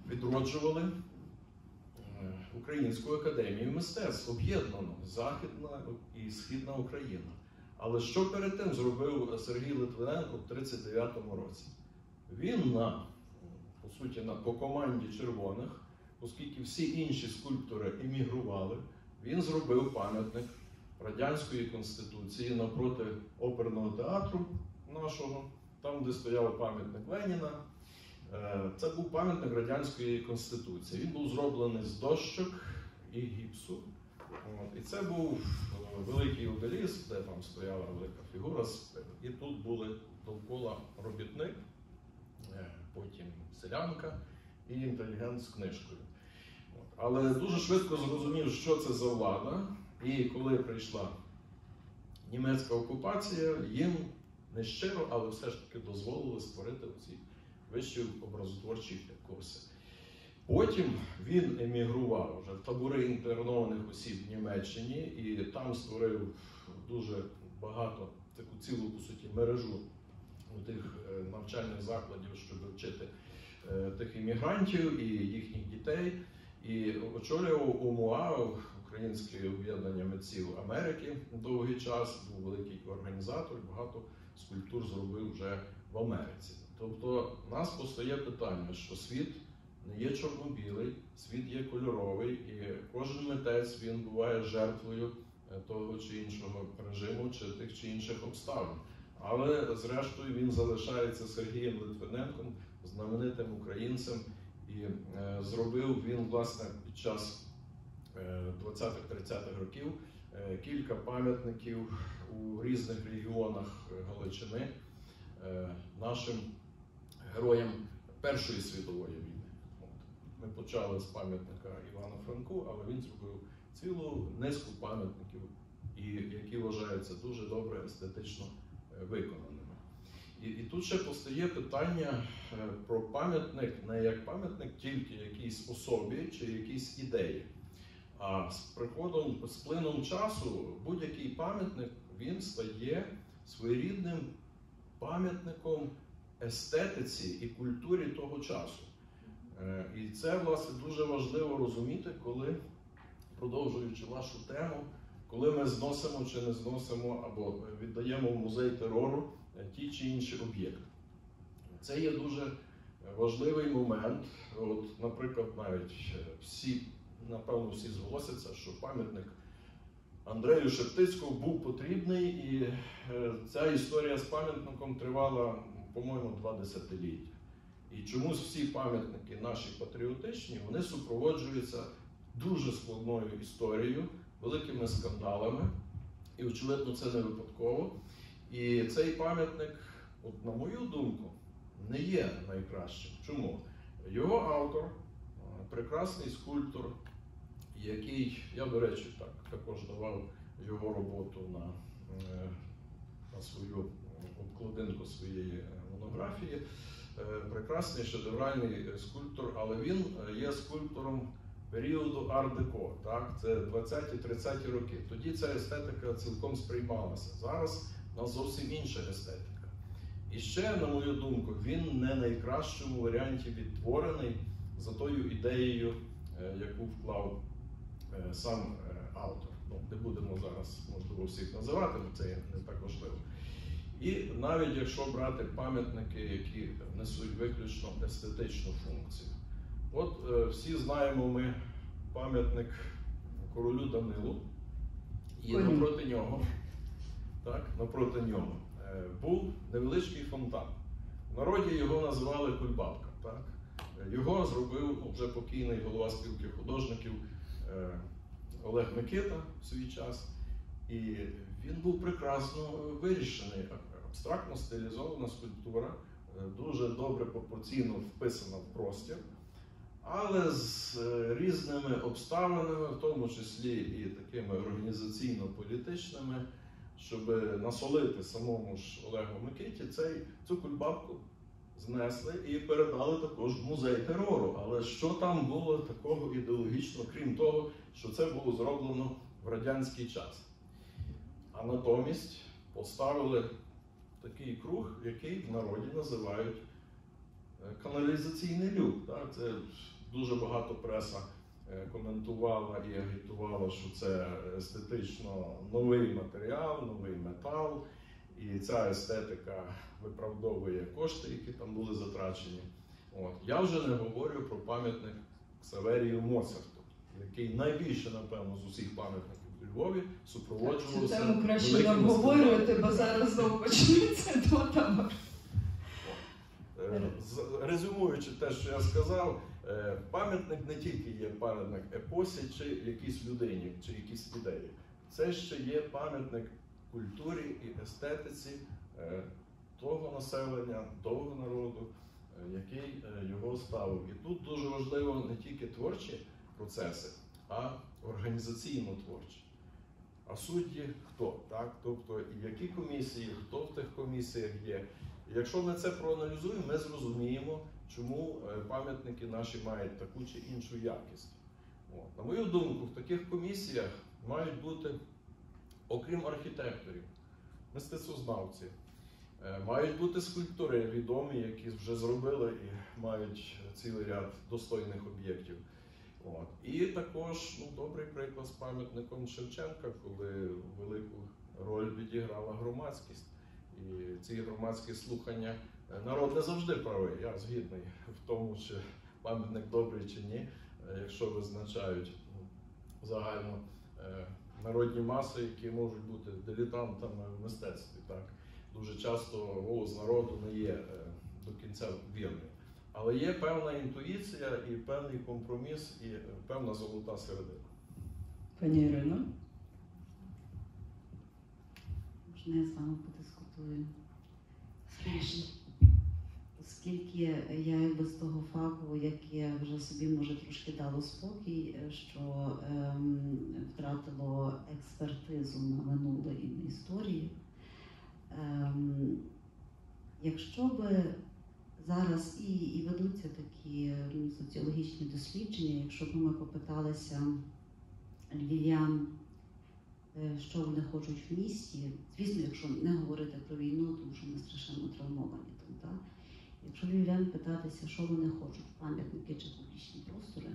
відроджували е, Українську академію мистецтв, об'єднану Західна і Східна Україна. Але що перед тим зробив Сергій Литвиненко в 39-му році? Він на, по суті, на, по команді червоних, оскільки всі інші скульптори емігрували, він зробив пам'ятник радянської конституції напроти оперного театру нашого, там, де стояв пам'ятник Леніна. Е, Це був пам'ятник радянської конституції. Він був зроблений з дощок і гіпсу. І це був е, великий обеліск, де там стояла велика фігура, і тут були довкола робітник, е, потім селянка і інтелігент з книжкою. Але дуже швидко зрозумів, що це за влада, і коли прийшла німецька окупація, їм не щиро, але все ж таки дозволили створити ці вищі образотворчі курси. Потім він емігрував вже в табори інтернованих осіб в Німеччині і там створив дуже багато таку цілу по суті мережу тих е, навчальних закладів, щоб вчити е, тих іммігрантів і їхніх дітей. І очолював УМУА, Українське об'єднання митців Америки довгий час, був великий організатор, багато скульптур зробив вже в Америці. Тобто, в нас постає питання, що світ не є чорно-білий, світ є кольоровий, і кожен митець він буває жертвою е, того чи іншого режиму чи тих чи інших обставин. Але зрештою він залишається Сергієм Литвиненком, знаменитим українцем, і е, зробив він власне під час е, 20-30-х років е, кілька пам'ятників у різних регіонах е, Галичини е, нашим героям Першої світової війни. От. Ми почали з пам'ятника Івана Франку, але він зробив цілу низку пам'ятників, які вважаються дуже добре естетично е, виконаними. І, і тут ще постає питання е, про пам'ятник не як пам'ятник тільки якійсь особі чи якійсь ідеї. А з приходом, з плином часу будь-який пам'ятник він стає своєрідним пам'ятником естетиці і культурі того часу. Е, І це, власне, дуже важливо розуміти, коли, продовжуючи вашу тему, коли ми зносимо чи не зносимо або віддаємо в музей терору е, ті чи інші об'єкти. Це є дуже важливий момент. От, наприклад, навіть всі, напевно, всі зголосяться, що пам'ятник Андрею Шептицькому був потрібний, і е, ця історія з пам'ятником тривала, по-моєму, два десятиліття. І чомусь всі пам'ятники наші патріотичні, вони супроводжуються дуже складною історією, великими скандалами. І, очевидно, це не випадково. І цей пам'ятник, от на мою думку, не є найкращим. Чому? Його автор, прекрасний скульптор, який, я, до речі, так, також давав його роботу на, е, на свою обкладинку своєї монографії. Е, Прекрасний шедевральний скульптор, але він е, є скульптором періоду ар-деко, так? Це 20-30 роки. Тоді ця естетика цілком сприймалася. Зараз у нас зовсім інша естетика. І ще, на мою думку, він не найкращому варіанті відтворений за тою ідеєю, е, яку вклав е, сам е, автор. Ну, не будемо зараз, можливо, всіх називати, бо це не так важливо. І навіть якщо брати пам'ятники, які несуть виключно естетичну функцію. От е, всі знаємо ми пам'ятник королю Данилу, і напроти нього, так, напроти нього е, був невеличкий фонтан. В народі його називали Кульбабка. Так? Е, Його зробив ну, вже покійний голова спілки художників Олег Микита в свій час. І він був прекрасно вирішений, абстрактно стилізована скульптура, дуже добре пропорційно вписана в простір, але з е, різними обставинами, в тому числі і такими організаційно-політичними, щоб насолити самому ж Олегу Микиті, цей, цю кульбабку знесли і передали також в музей терору. Але що там було такого ідеологічного, крім того, що це було зроблено в радянський час? А натомість поставили такий круг, який в народі називають е, каналізаційний люк. Так? Це дуже багато преса е, коментувала і агітувала, що це естетично новий матеріал, новий метал, і ця естетика виправдовує кошти, які там були затрачені. От. Я вже не говорю про пам'ятник Ксаверію Моцарту, який найбільше, напевно, з усіх пам'ятників у Львові Цю супроводжувався. тему краще не обговорювати, бо зараз знову почнеться то там. Е, Резюмуючи те, що я сказав, пам'ятник не тільки є пам'ятник епосі чи якійсь людині, чи якійсь ідеї. Це ще є пам'ятник культурі і естетиці е, того населення, того народу, е, який е, його ставив. І тут дуже важливо не тільки творчі процеси, а організаційно творчі. А судді хто? Так? Тобто, і які комісії, хто в тих комісіях є. І Якщо ми це проаналізуємо, ми зрозуміємо, чому е, пам'ятники наші мають таку чи іншу якість. От. На мою думку, в таких комісіях мають бути, окрім архітекторів, мистецтвознавці, е, мають бути скульптори відомі, які вже зробили і мають цілий ряд достойних об'єктів. От. І також ну, добрий приклад з пам'ятником Шевченка, коли велику роль відіграла громадськість. І ці громадські слухання народ не завжди правий. Я згідний в тому, чи пам'ятник добрий чи ні, е, якщо визначають ну, загально е, народні маси, які можуть бути дилетантами в мистецтві. Так? Дуже часто голос народу не є е, до кінця вірним. Але є певна інтуїція і певний компроміс, і певна золота середина. Пані Ірино. Можна я з вами подискутую? Оскільки я якби з того фаху, яке вже собі може трошки дало спокій, е, що ем, втратило експертизу на минуле і на історії. Ем, якщо би зараз і, і ведуться такі ну, соціологічні дослідження, якщо б ми попиталися львів'ян, е, що вони хочуть в місті. Звісно, якщо не говорити про війну, тому що ми страшенно травмовані там, так? Якщо львів'ян питатися, що вони хочуть, пам'ятники чи публічні простори,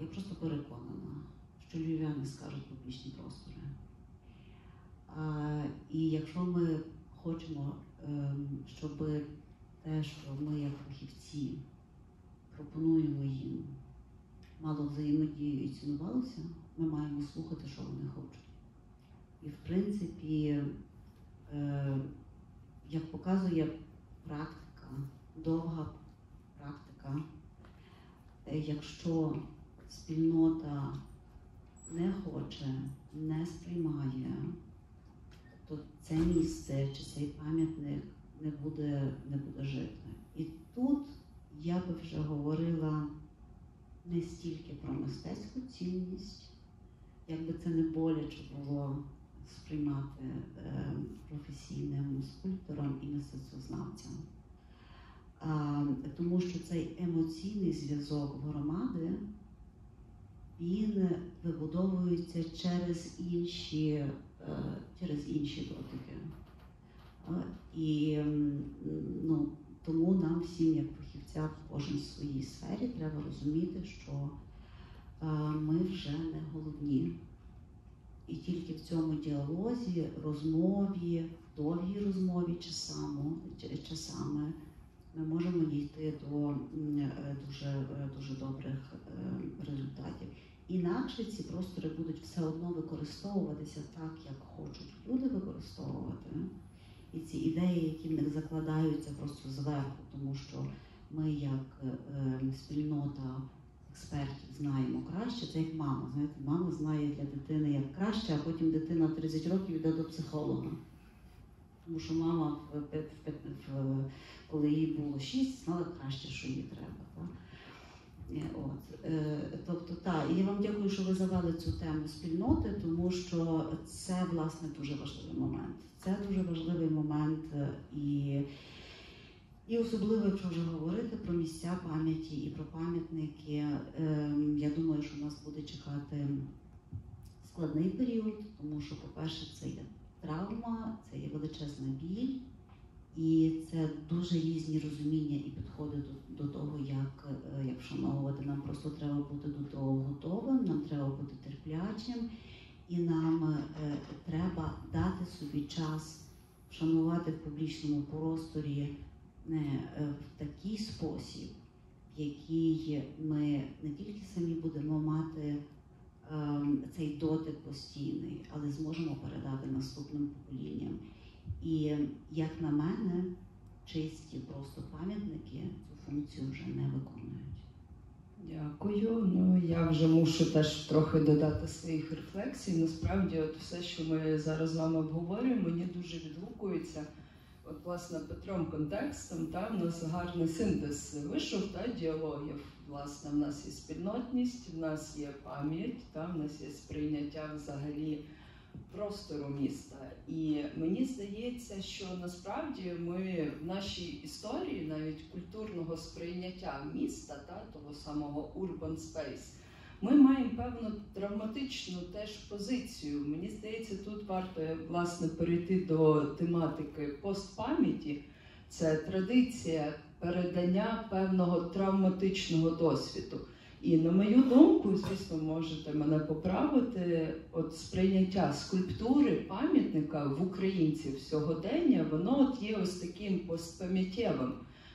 я просто переконана, що львів'яни скажуть публічні простори. І якщо ми хочемо, ем, щоб те, що ми як фахівці пропонуємо їм, мало взаємодію і цінувалося, ми маємо слухати, що вони хочуть. І в принципі, е, як показує практика, довга практика. Е, Якщо спільнота не хоче, не сприймає, то це місце чи цей пам'ятник не буде, не буде жити. І тут я би вже говорила не стільки про мистецьку цінність, як би це не боляче було сприймати е, професійним скульптором і мистецтвознавцям. Тому що цей емоційний зв'язок громади він вибудовується через інші, е, через інші дотики. І ну, тому нам всім, як фахівцям, в своїй сфері, треба розуміти, що е, ми вже не головні. І тільки в цьому діалозі, розмові, довгій розмові часами, часами ми можемо дійти до е, дуже, е, дуже добрих е, результатів. Інакше ці простори будуть все одно використовуватися так, як хочуть люди використовувати. І ці ідеї, які в них закладаються просто зверху, тому що ми, як е, е, спільнота експертів, знаємо краще. Це як мама. Знаєте, мама знає для дитини як краще, а потім дитина 30 років йде до психолога. Тому що мама, коли їй було 6, знала краще, що їй треба. Е, От, е, тобто, так, і я вам дякую, що ви завели цю тему спільноти, тому що це власне дуже важливий момент. Це дуже важливий момент, е, і, і особливо, якщо вже говорити про місця пам'яті і про пам'ятники, е, я думаю, що нас буде чекати складний період, тому що, по-перше, це є травма, це є величезна біль. І це дуже різні розуміння і підходи до, до того, як, е, як вшановувати. Нам просто треба бути до того готовим, нам треба бути терплячим, і нам е, треба дати собі час вшанувати в публічному просторі не, е, в такий спосіб, в який ми не тільки самі будемо мати е, цей дотик постійний, але зможемо передати наступним поколінням. І як на мене, чисті просто пам'ятники цю функцію вже не виконують. Дякую. Ну я вже мушу теж трохи додати своїх рефлексій. Насправді, от все, що ми зараз з вами обговорюємо, мені дуже відгукується. От, власне, Петром контекстом, та в нас гарний синтез вийшов та діалогів. Власне, в нас є спільнотність, в нас є пам'ять, та в нас є сприйняття взагалі простору міста. І мені здається, що насправді ми в нашій історії навіть культурного сприйняття міста, та того самого urban space, ми маємо певну травматичну теж позицію. Мені здається, тут варто власне перейти до тематики постпам'яті. Це традиція передання певного травматичного досвіду. І на мою думку, звісно, можете мене поправити. От сприйняття скульптури пам'ятника в українців сьогодення, воно от є ось таким постпам'яттєвим.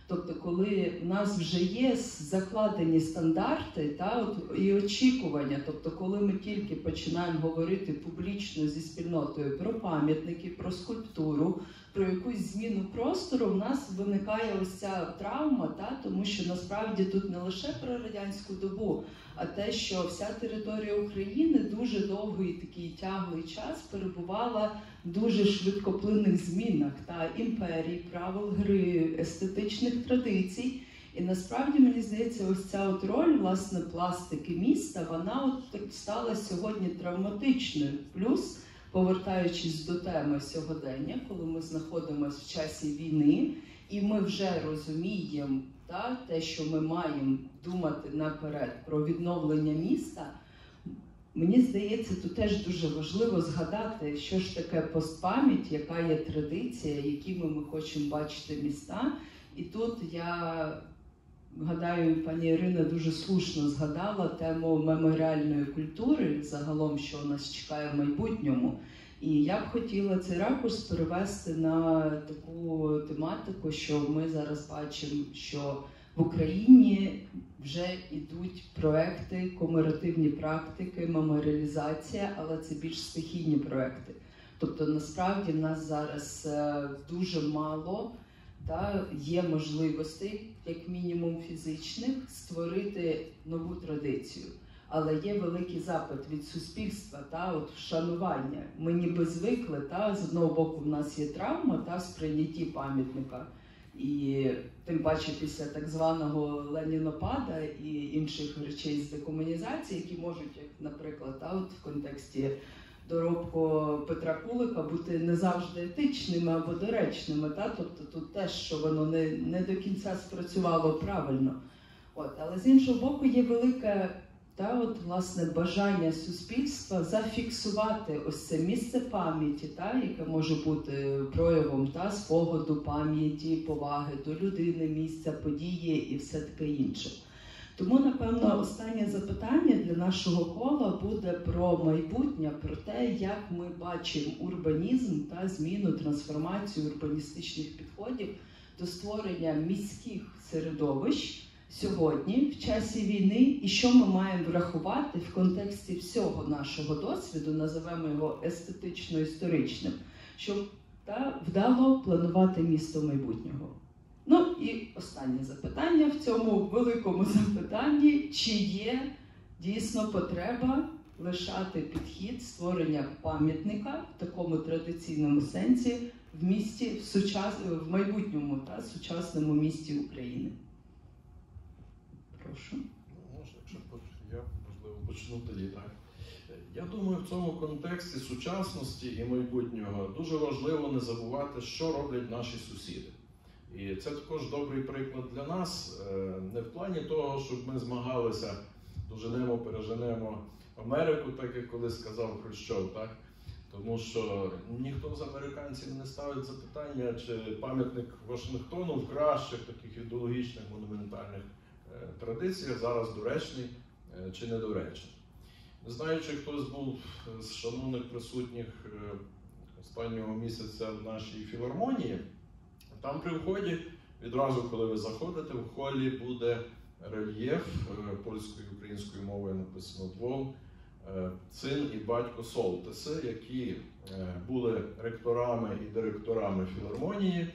Тобто, коли в нас вже є закладені стандарти та от і очікування, тобто, коли ми тільки починаємо говорити публічно зі спільнотою про пам'ятники, про скульптуру, про якусь зміну простору, в нас виникає ось ця травма, та тому що насправді тут не лише про радянську добу, а те, що вся територія України дуже довгий такий тяглий час перебувала дуже швидкоплинних змінах та імперій, правил гри, естетичних традицій. І насправді мені здається, ось ця от роль власне пластики міста, вона от стала сьогодні травматичною. Плюс повертаючись до теми сьогодення, коли ми знаходимося в часі війни, і ми вже розуміємо та, те, що ми маємо думати наперед про відновлення міста. Мені здається, тут теж дуже важливо згадати, що ж таке постпам'ять, яка є традиція, якими ми хочемо бачити міста. І тут я гадаю, пані Ірина дуже слушно згадала тему меморіальної культури, загалом, що нас чекає в майбутньому. І я б хотіла цей ракурс перевести на таку тематику, що ми зараз бачимо, що в Україні вже йдуть проекти, комеративні практики, меморіалізація, але це більш стихійні проекти. Тобто, насправді в нас зараз е, дуже мало та є можливостей, як мінімум фізичних, створити нову традицію. Але є великий запит від суспільства та от вшанування. Ми ніби звикли, та з одного боку в нас є травма та в сприйнятті пам'ятника. І тим паче після так званого Ленінопада і інших речей з декомунізації, які можуть, як, наприклад, та, от в контексті доробку Петра Кулика бути не завжди етичними або доречними. Та? Тобто тут теж, що воно не, не до кінця спрацювало правильно. От, але з іншого боку, є велике та, от, власне, бажання суспільства зафіксувати ось це місце пам'яті, та, яке може бути проявом та, спогаду, пам'яті, поваги до людини, місця, події і все таке інше. Тому, напевно, останнє запитання для нашого кола буде про майбутнє, про те, як ми бачимо урбанізм та зміну, трансформацію урбаністичних підходів до створення міських середовищ сьогодні, в часі війни, і що ми маємо врахувати в контексті всього нашого досвіду, називаємо його естетично-історичним, щоб та, вдало планувати місто майбутнього. Ну і останнє запитання в цьому великому запитанні: чи є дійсно потреба лишати підхід створення пам'ятника в такому традиційному сенсі в місті в сучас... в майбутньому та сучасному місті України? Прошу. Ну, Можна, якщо я можливо почну тоді так. Я думаю, в цьому контексті сучасності і майбутнього дуже важливо не забувати, що роблять наші сусіди. І це також добрий приклад для нас, е, не в плані того, щоб ми змагалися, доженемо, переженемо Америку, так як колись сказав Хрущов, так? Тому що ніхто з американців не ставить запитання, чи пам'ятник Вашингтону в кращих таких ідеологічних монументальних традиціях зараз доречний е, чи недоречний. Не знаю, чи хтось був з шановних присутніх е, останнього місяця в нашій філармонії. Там при вході, відразу, коли ви заходите, в холі буде рельєф е, польською і українською мовою написано двом. Син і батько Солтеси, які були ректорами і директорами філармонії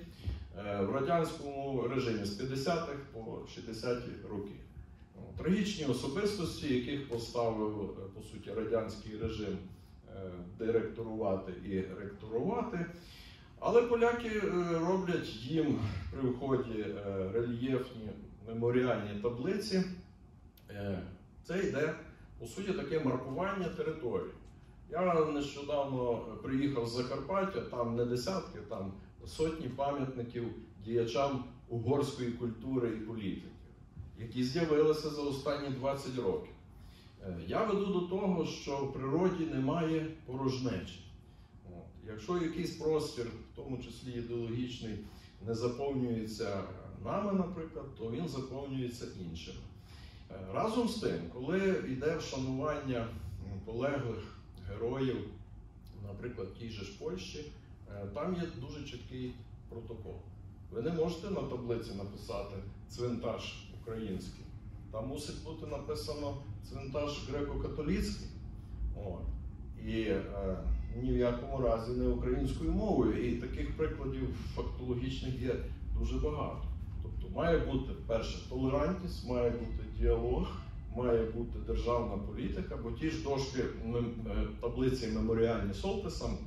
в радянському режимі з 50-х по 60-ті роки. Ну, Трагічні особистості, яких поставив е, по суті радянський режим е, директорувати і ректорувати. Але поляки е, роблять їм при вході е, рельєфні меморіальні таблиці. Е, Це йде, по суті, таке маркування території. Я нещодавно приїхав з Закарпаття, там не десятки, там сотні пам'ятників діячам угорської культури і політики, які з'явилися за останні 20 років. Е, Я веду до того, що в природі немає порожнечі. Якщо якийсь простір, в тому числі ідеологічний, не заповнюється нами, наприклад, то він заповнюється іншим. Е, Разом з тим, коли йде вшанування полеглих героїв, наприклад, тій же ж Польщі, там є дуже чіткий протокол. Ви не можете на таблиці написати цвинтаж український. Там мусить бути написано цвинтаж греко-католицький. От. І е, ні в якому разі не українською мовою. І таких прикладів фактологічних є дуже багато. Тобто має бути перше толерантність, має бути діалог, має бути державна політика, бо ті ж дошки е, таблиці меморіальні Солтесам,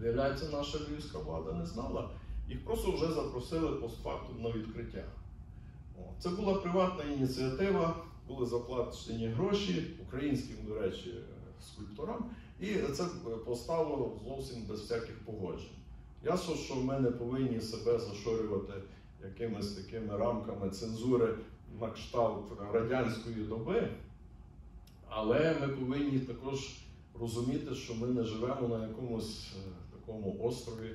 виявляється, наша львівська влада не знала. Їх просто вже запросили постфактум на відкриття. Це була приватна ініціатива, були заплачені гроші українським, до речі, скульпторам, і це поставило зовсім без всяких погоджень. Ясно, що ми не повинні себе зашорювати якимись такими рамками цензури на кшталт радянської доби, але ми повинні також розуміти, що ми не живемо на якомусь е, такому острові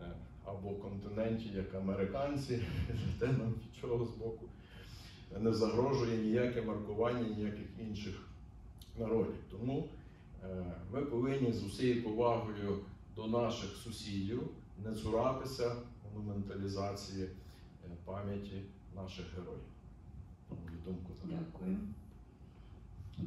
е, або континенті, як американці, [LAUGHS] де нам нічого з боку не загрожує ніяке маркування ніяких інших народів. Тому е, ми повинні з усією повагою до наших сусідів не цуратися монументалізації е, пам'яті наших героїв. Мою думку. Дякую.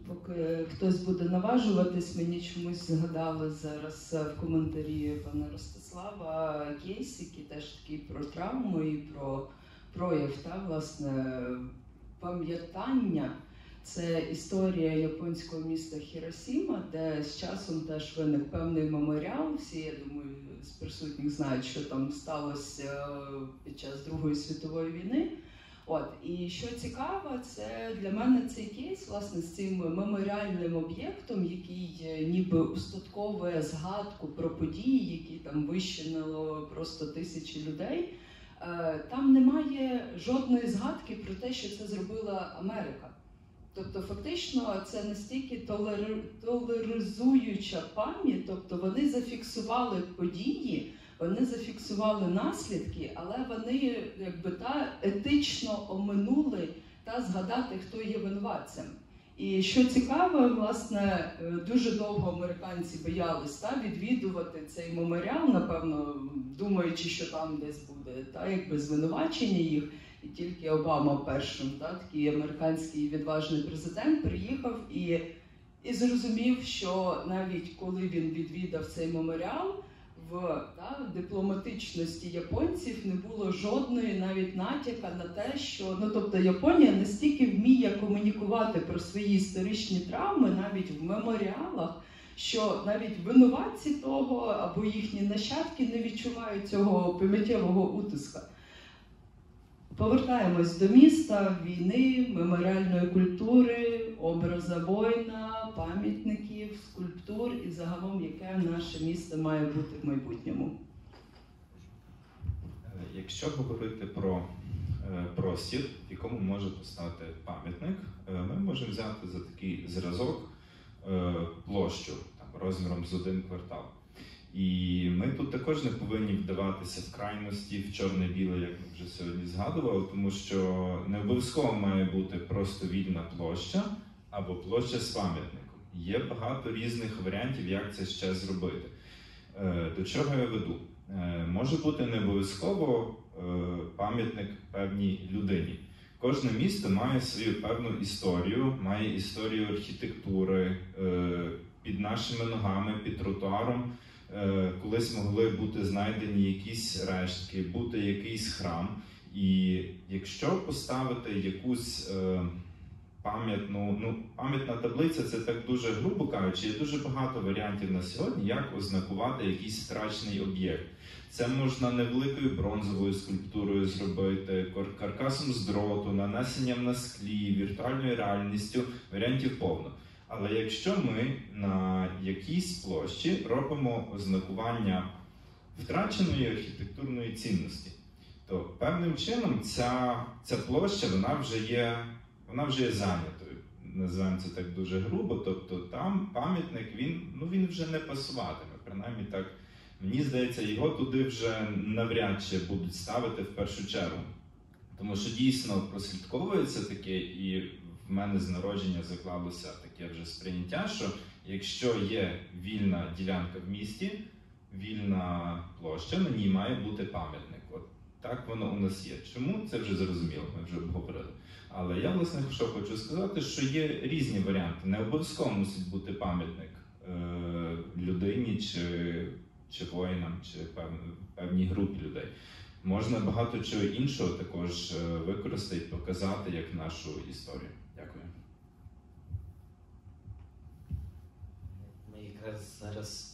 Поки хтось буде наважуватись, мені чомусь згадали зараз е, в коментарі пана Ростислава кейс, який теж такий про травму і про прояв та власне пам'ятання. Це історія японського міста Хіросіма, де з часом теж виник певний меморіал. Всі, я думаю, з присутніх знають, що там сталося під час Другої світової війни. От і що цікаво, це для мене цей кейс власне з цим меморіальним об'єктом, який е, ніби устатковує згадку про події, які там вищинило просто тисячі людей. Е, Там немає жодної згадки про те, що це зробила Америка. Тобто, фактично, це настільки толер... толеризуюча пам'ять, тобто вони зафіксували події, вони зафіксували наслідки, але вони якби та етично оминули та згадати, хто є винуватцем. І що цікаво, власне, е, дуже довго американці боялись та відвідувати цей меморіал, напевно, думаючи, що там десь буде та якби звинувачення їх. І тільки Обама першим, та такий американський відважний президент, приїхав і, і зрозумів, що навіть коли він відвідав цей меморіал, в дипломатичності японців не було жодної навіть натяка на те, що ну тобто Японія настільки вміє комунікувати про свої історичні травми навіть в меморіалах, що навіть винуватці того або їхні нащадки не відчувають цього помиттєвого утиска. Повертаємось до міста, війни, меморіальної культури, образа воїна, пам'ятників, скульптур і загалом, яке наше місто має бути в майбутньому. Е, Якщо говорити про е, простір, в якому може поставити пам'ятник, е, ми можемо взяти за такий зразок площу там, розміром з один квартал. І ми тут також не повинні вдаватися в крайності в чорне-біле, як ми вже сьогодні згадували, тому що не обов'язково має бути просто вільна площа або площа з пам'ятником. Є багато різних варіантів, як це ще зробити. Е, До чого я веду? Е, Може бути не обов'язково е, пам'ятник певній людині. Кожне місто має свою певну історію, має історію архітектури під нашими ногами, під тротуаром. Колись могли бути знайдені якісь рештки, бути якийсь храм. І якщо поставити якусь пам'ятну, ну пам'ятна таблиця, це так дуже грубо кажучи, є дуже багато варіантів на сьогодні, як ознакувати якийсь втрачений об'єкт. Це можна невеликою бронзовою скульптурою зробити, каркасом з дроту, нанесенням на склі, віртуальною реальністю, варіантів повно. Але якщо ми на якійсь площі робимо ознакування втраченої архітектурної цінності, то певним чином ця, ця площа вона вже є, вона вже є зайнятою. Називаємо це так дуже грубо. Тобто там пам'ятник він, ну, він вже не пасуватиме. Принаймні так, мені здається, його туди вже навряд чи будуть ставити в першу чергу. Тому що дійсно прослідковується таке, і в мене з народження заклалося таке вже сприйняття, що якщо є вільна ділянка в місті, вільна площа, на ній має бути пам'ятник. От так воно у нас є. Чому це вже зрозуміло, ми вже обговорили. Але я власне що хочу сказати, що є різні варіанти. Не обов'язково мусить бути пам'ятник е, людині чи, чи воїнам, чи пев- певній групі людей. Можна багато чого іншого також е, використати показати як нашу історію. Дякую. Ми якраз зараз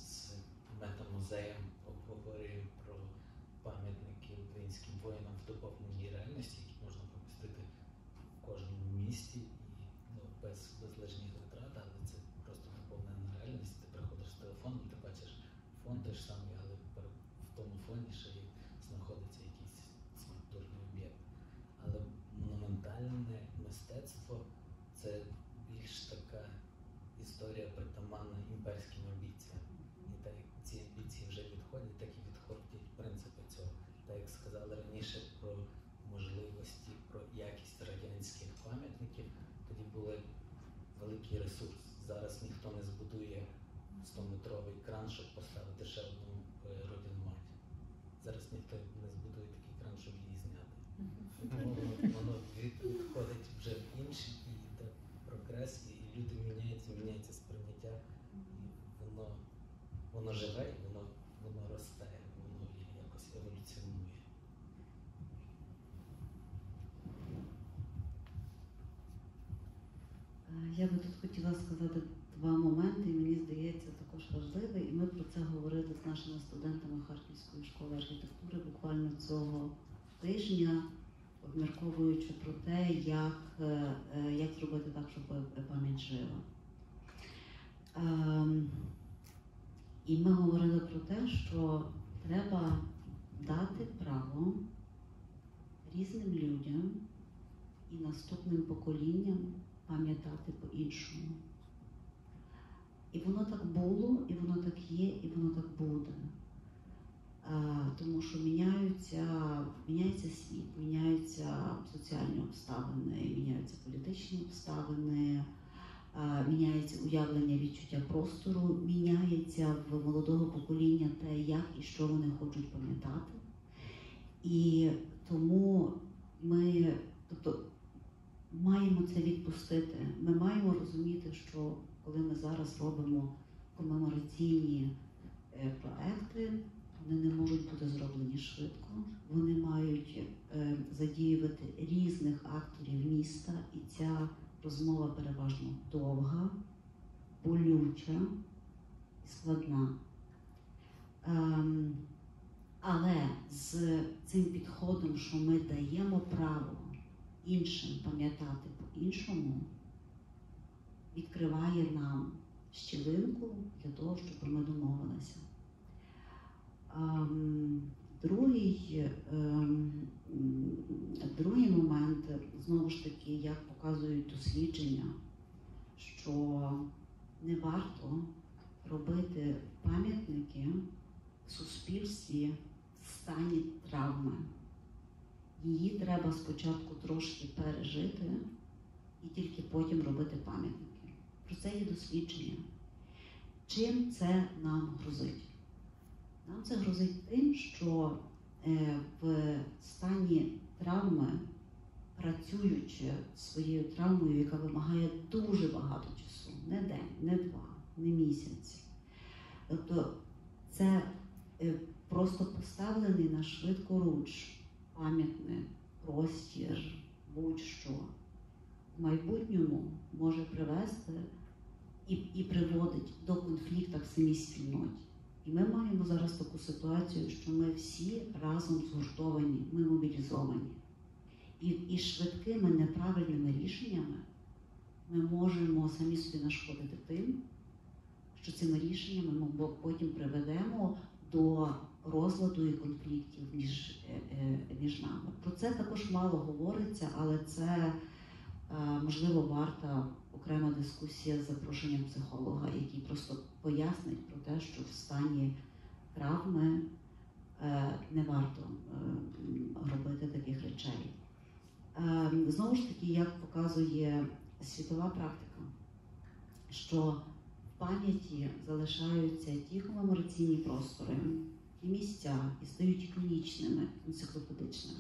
Зараз ніхто не збудує такий кран, щоб її зняти. Воно відходить вже в інші і йде прогрес, і люди міняються, міняється сприйняття. І воно воно живе, і воно воно росте, воно якось еволюціонує. Е, я би тут хотіла сказати два моменти, мені здається, також важливий. І ми це говорили з нашими студентами Харківської школи архітектури буквально цього тижня, обмірковуючи про те, як, е, е, як зробити так, щоб пам'ять жила. Ем, І ми говорили про те, що треба дати право різним людям і наступним поколінням пам'ятати по-іншому. І воно так було, і воно так є, і воно так буде. Тому що міняються, міняється світ, міняються соціальні обставини, міняються політичні обставини, міняється уявлення відчуття простору, міняється в молодого покоління те, як і що вони хочуть пам'ятати. І тому ми, тобто, маємо це відпустити. Ми маємо розуміти, що коли ми зараз робимо комемораційні е, проекти, вони не можуть бути зроблені швидко. Вони мають е, задіювати різних акторів міста, і ця розмова переважно довга, болюча і складна. Ем, але з цим підходом, що ми даємо право іншим пам'ятати по-іншому, відкриває нам щілинку для того, щоб ми домовилися. Ем, Другий, ем, другий момент, знову ж таки, як показують дослідження, що не варто робити пам'ятники в суспільстві в стані травми. Її треба спочатку трошки пережити і тільки потім робити пам'ятники. Про це є дослідження. Чим це нам грозить? Нам це грозить тим, що е, в стані травми, працюючи своєю травмою, яка вимагає дуже багато часу, не день, не два, не місяць. Тобто це е, просто поставлений на швидкоруч пам'ятник, простір, будь-що майбутньому може привести і, і приводить до конфлікту в самій спільноті. І ми маємо зараз таку ситуацію, що ми всі разом згуртовані, ми мобілізовані. І, і швидкими неправильними рішеннями ми можемо самі собі нашкодити тим, що цими рішеннями ми потім приведемо до розладу і конфліктів між, е, е, між нами. Про це також мало говориться, але це можливо варта окрема дискусія з запрошенням психолога, який просто пояснить про те, що в стані травми не варто робити таких речей. Знову ж таки, як показує світова практика, що в пам'яті залишаються ті комемораційні простори, ті місця і стають іконічними, енциклопедичними,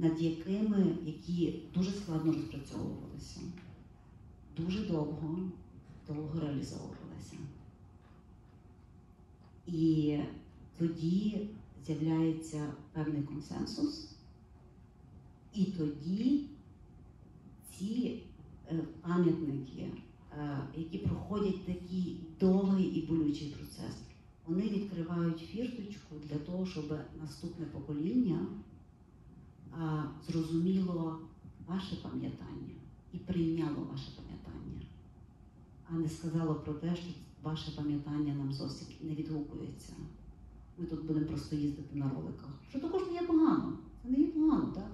над якими які дуже складно розпрацьовувалися, дуже довго, довго реалізовувалися. І тоді з'являється певний консенсус, і тоді ці пам'ятники, які проходять такий довгий і болючий процес, вони відкривають фірточку для того, щоб наступне покоління зрозуміло ваше пам'ятання і прийняло ваше пам'ятання, а не сказало про те, що ваше пам'ятання нам зовсім не відгукується. Ми тут будемо просто їздити на роликах. Що також не є погано. Це не є погано, так?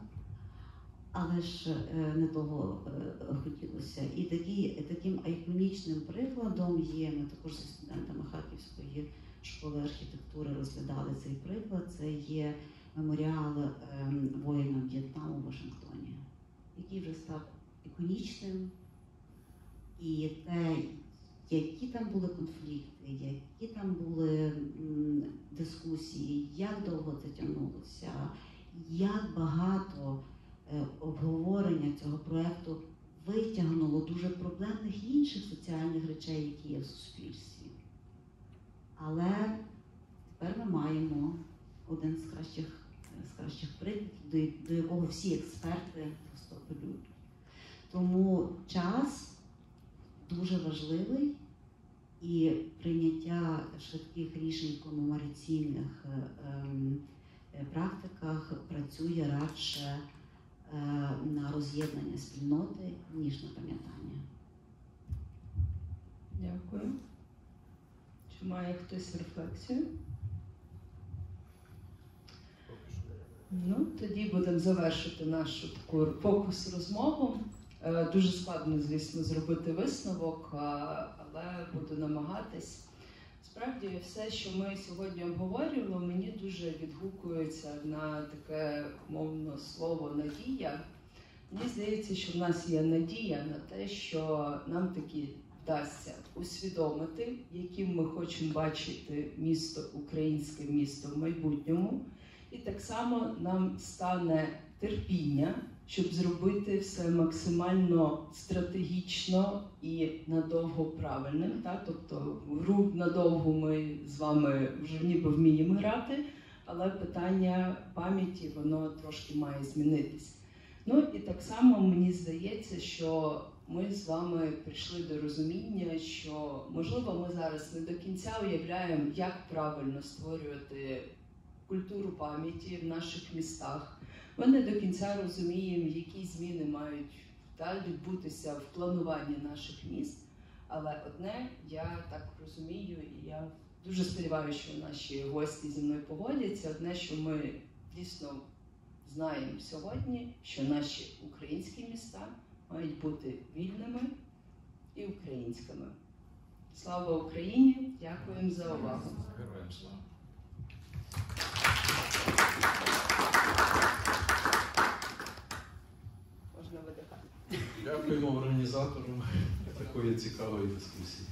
Але ж е, не того е, хотілося. І такі, таким айконічним прикладом є, ми також зі студентами Харківської школи архітектури розглядали цей приклад. Це є меморіал ем, воїнам В'єтнаму в Вашингтоні, який вже став іконічним. І те, які там були конфлікти, які там були дискусії, як довго це тягнулося, як багато е, обговорення цього проєкту витягнуло дуже проблемних інших соціальних речей, які є в суспільстві. Але тепер ми маємо один з кращих, з кращих прикладів, до, до якого всі експерти просто апелюють. Тому час дуже важливий і прийняття швидких рішень в комемораційних е, ем, е, практиках працює радше е, на роз'єднання спільноти, ніж на пам'ятання. Дякую. Чи має хтось рефлексію? Ну, тоді будемо завершити нашу таку фокус розмову. Е, Дуже складно, звісно, зробити висновок, але буду намагатись. Справді, все, що ми сьогодні обговорювали, мені дуже відгукується на таке мовно слово надія. Мені здається, що в нас є надія на те, що нам таки вдасться усвідомити, яким ми хочемо бачити місто, українське місто в майбутньому. І так само нам стане терпіння, щоб зробити все максимально стратегічно і надовго правильним. Та? Тобто гру надовго ми з вами вже ніби вміємо грати, але питання пам'яті воно трошки має змінитись. Ну і так само мені здається, що ми з вами прийшли до розуміння, що можливо ми зараз не до кінця уявляємо, як правильно створювати культуру пам'яті в наших містах. Ми не до кінця розуміємо, які зміни мають та, відбутися в плануванні наших міст. Але одне я так розумію, і я дуже сподіваюся, що наші гості зі мною погодяться. Одне, що ми дійсно знаємо сьогодні, що наші українські міста мають бути вільними і українськими. Слава Україні! Дякуємо за увагу. Героям слава. Можна видихати. Дякуємо організаторам такої цікавої дискусії.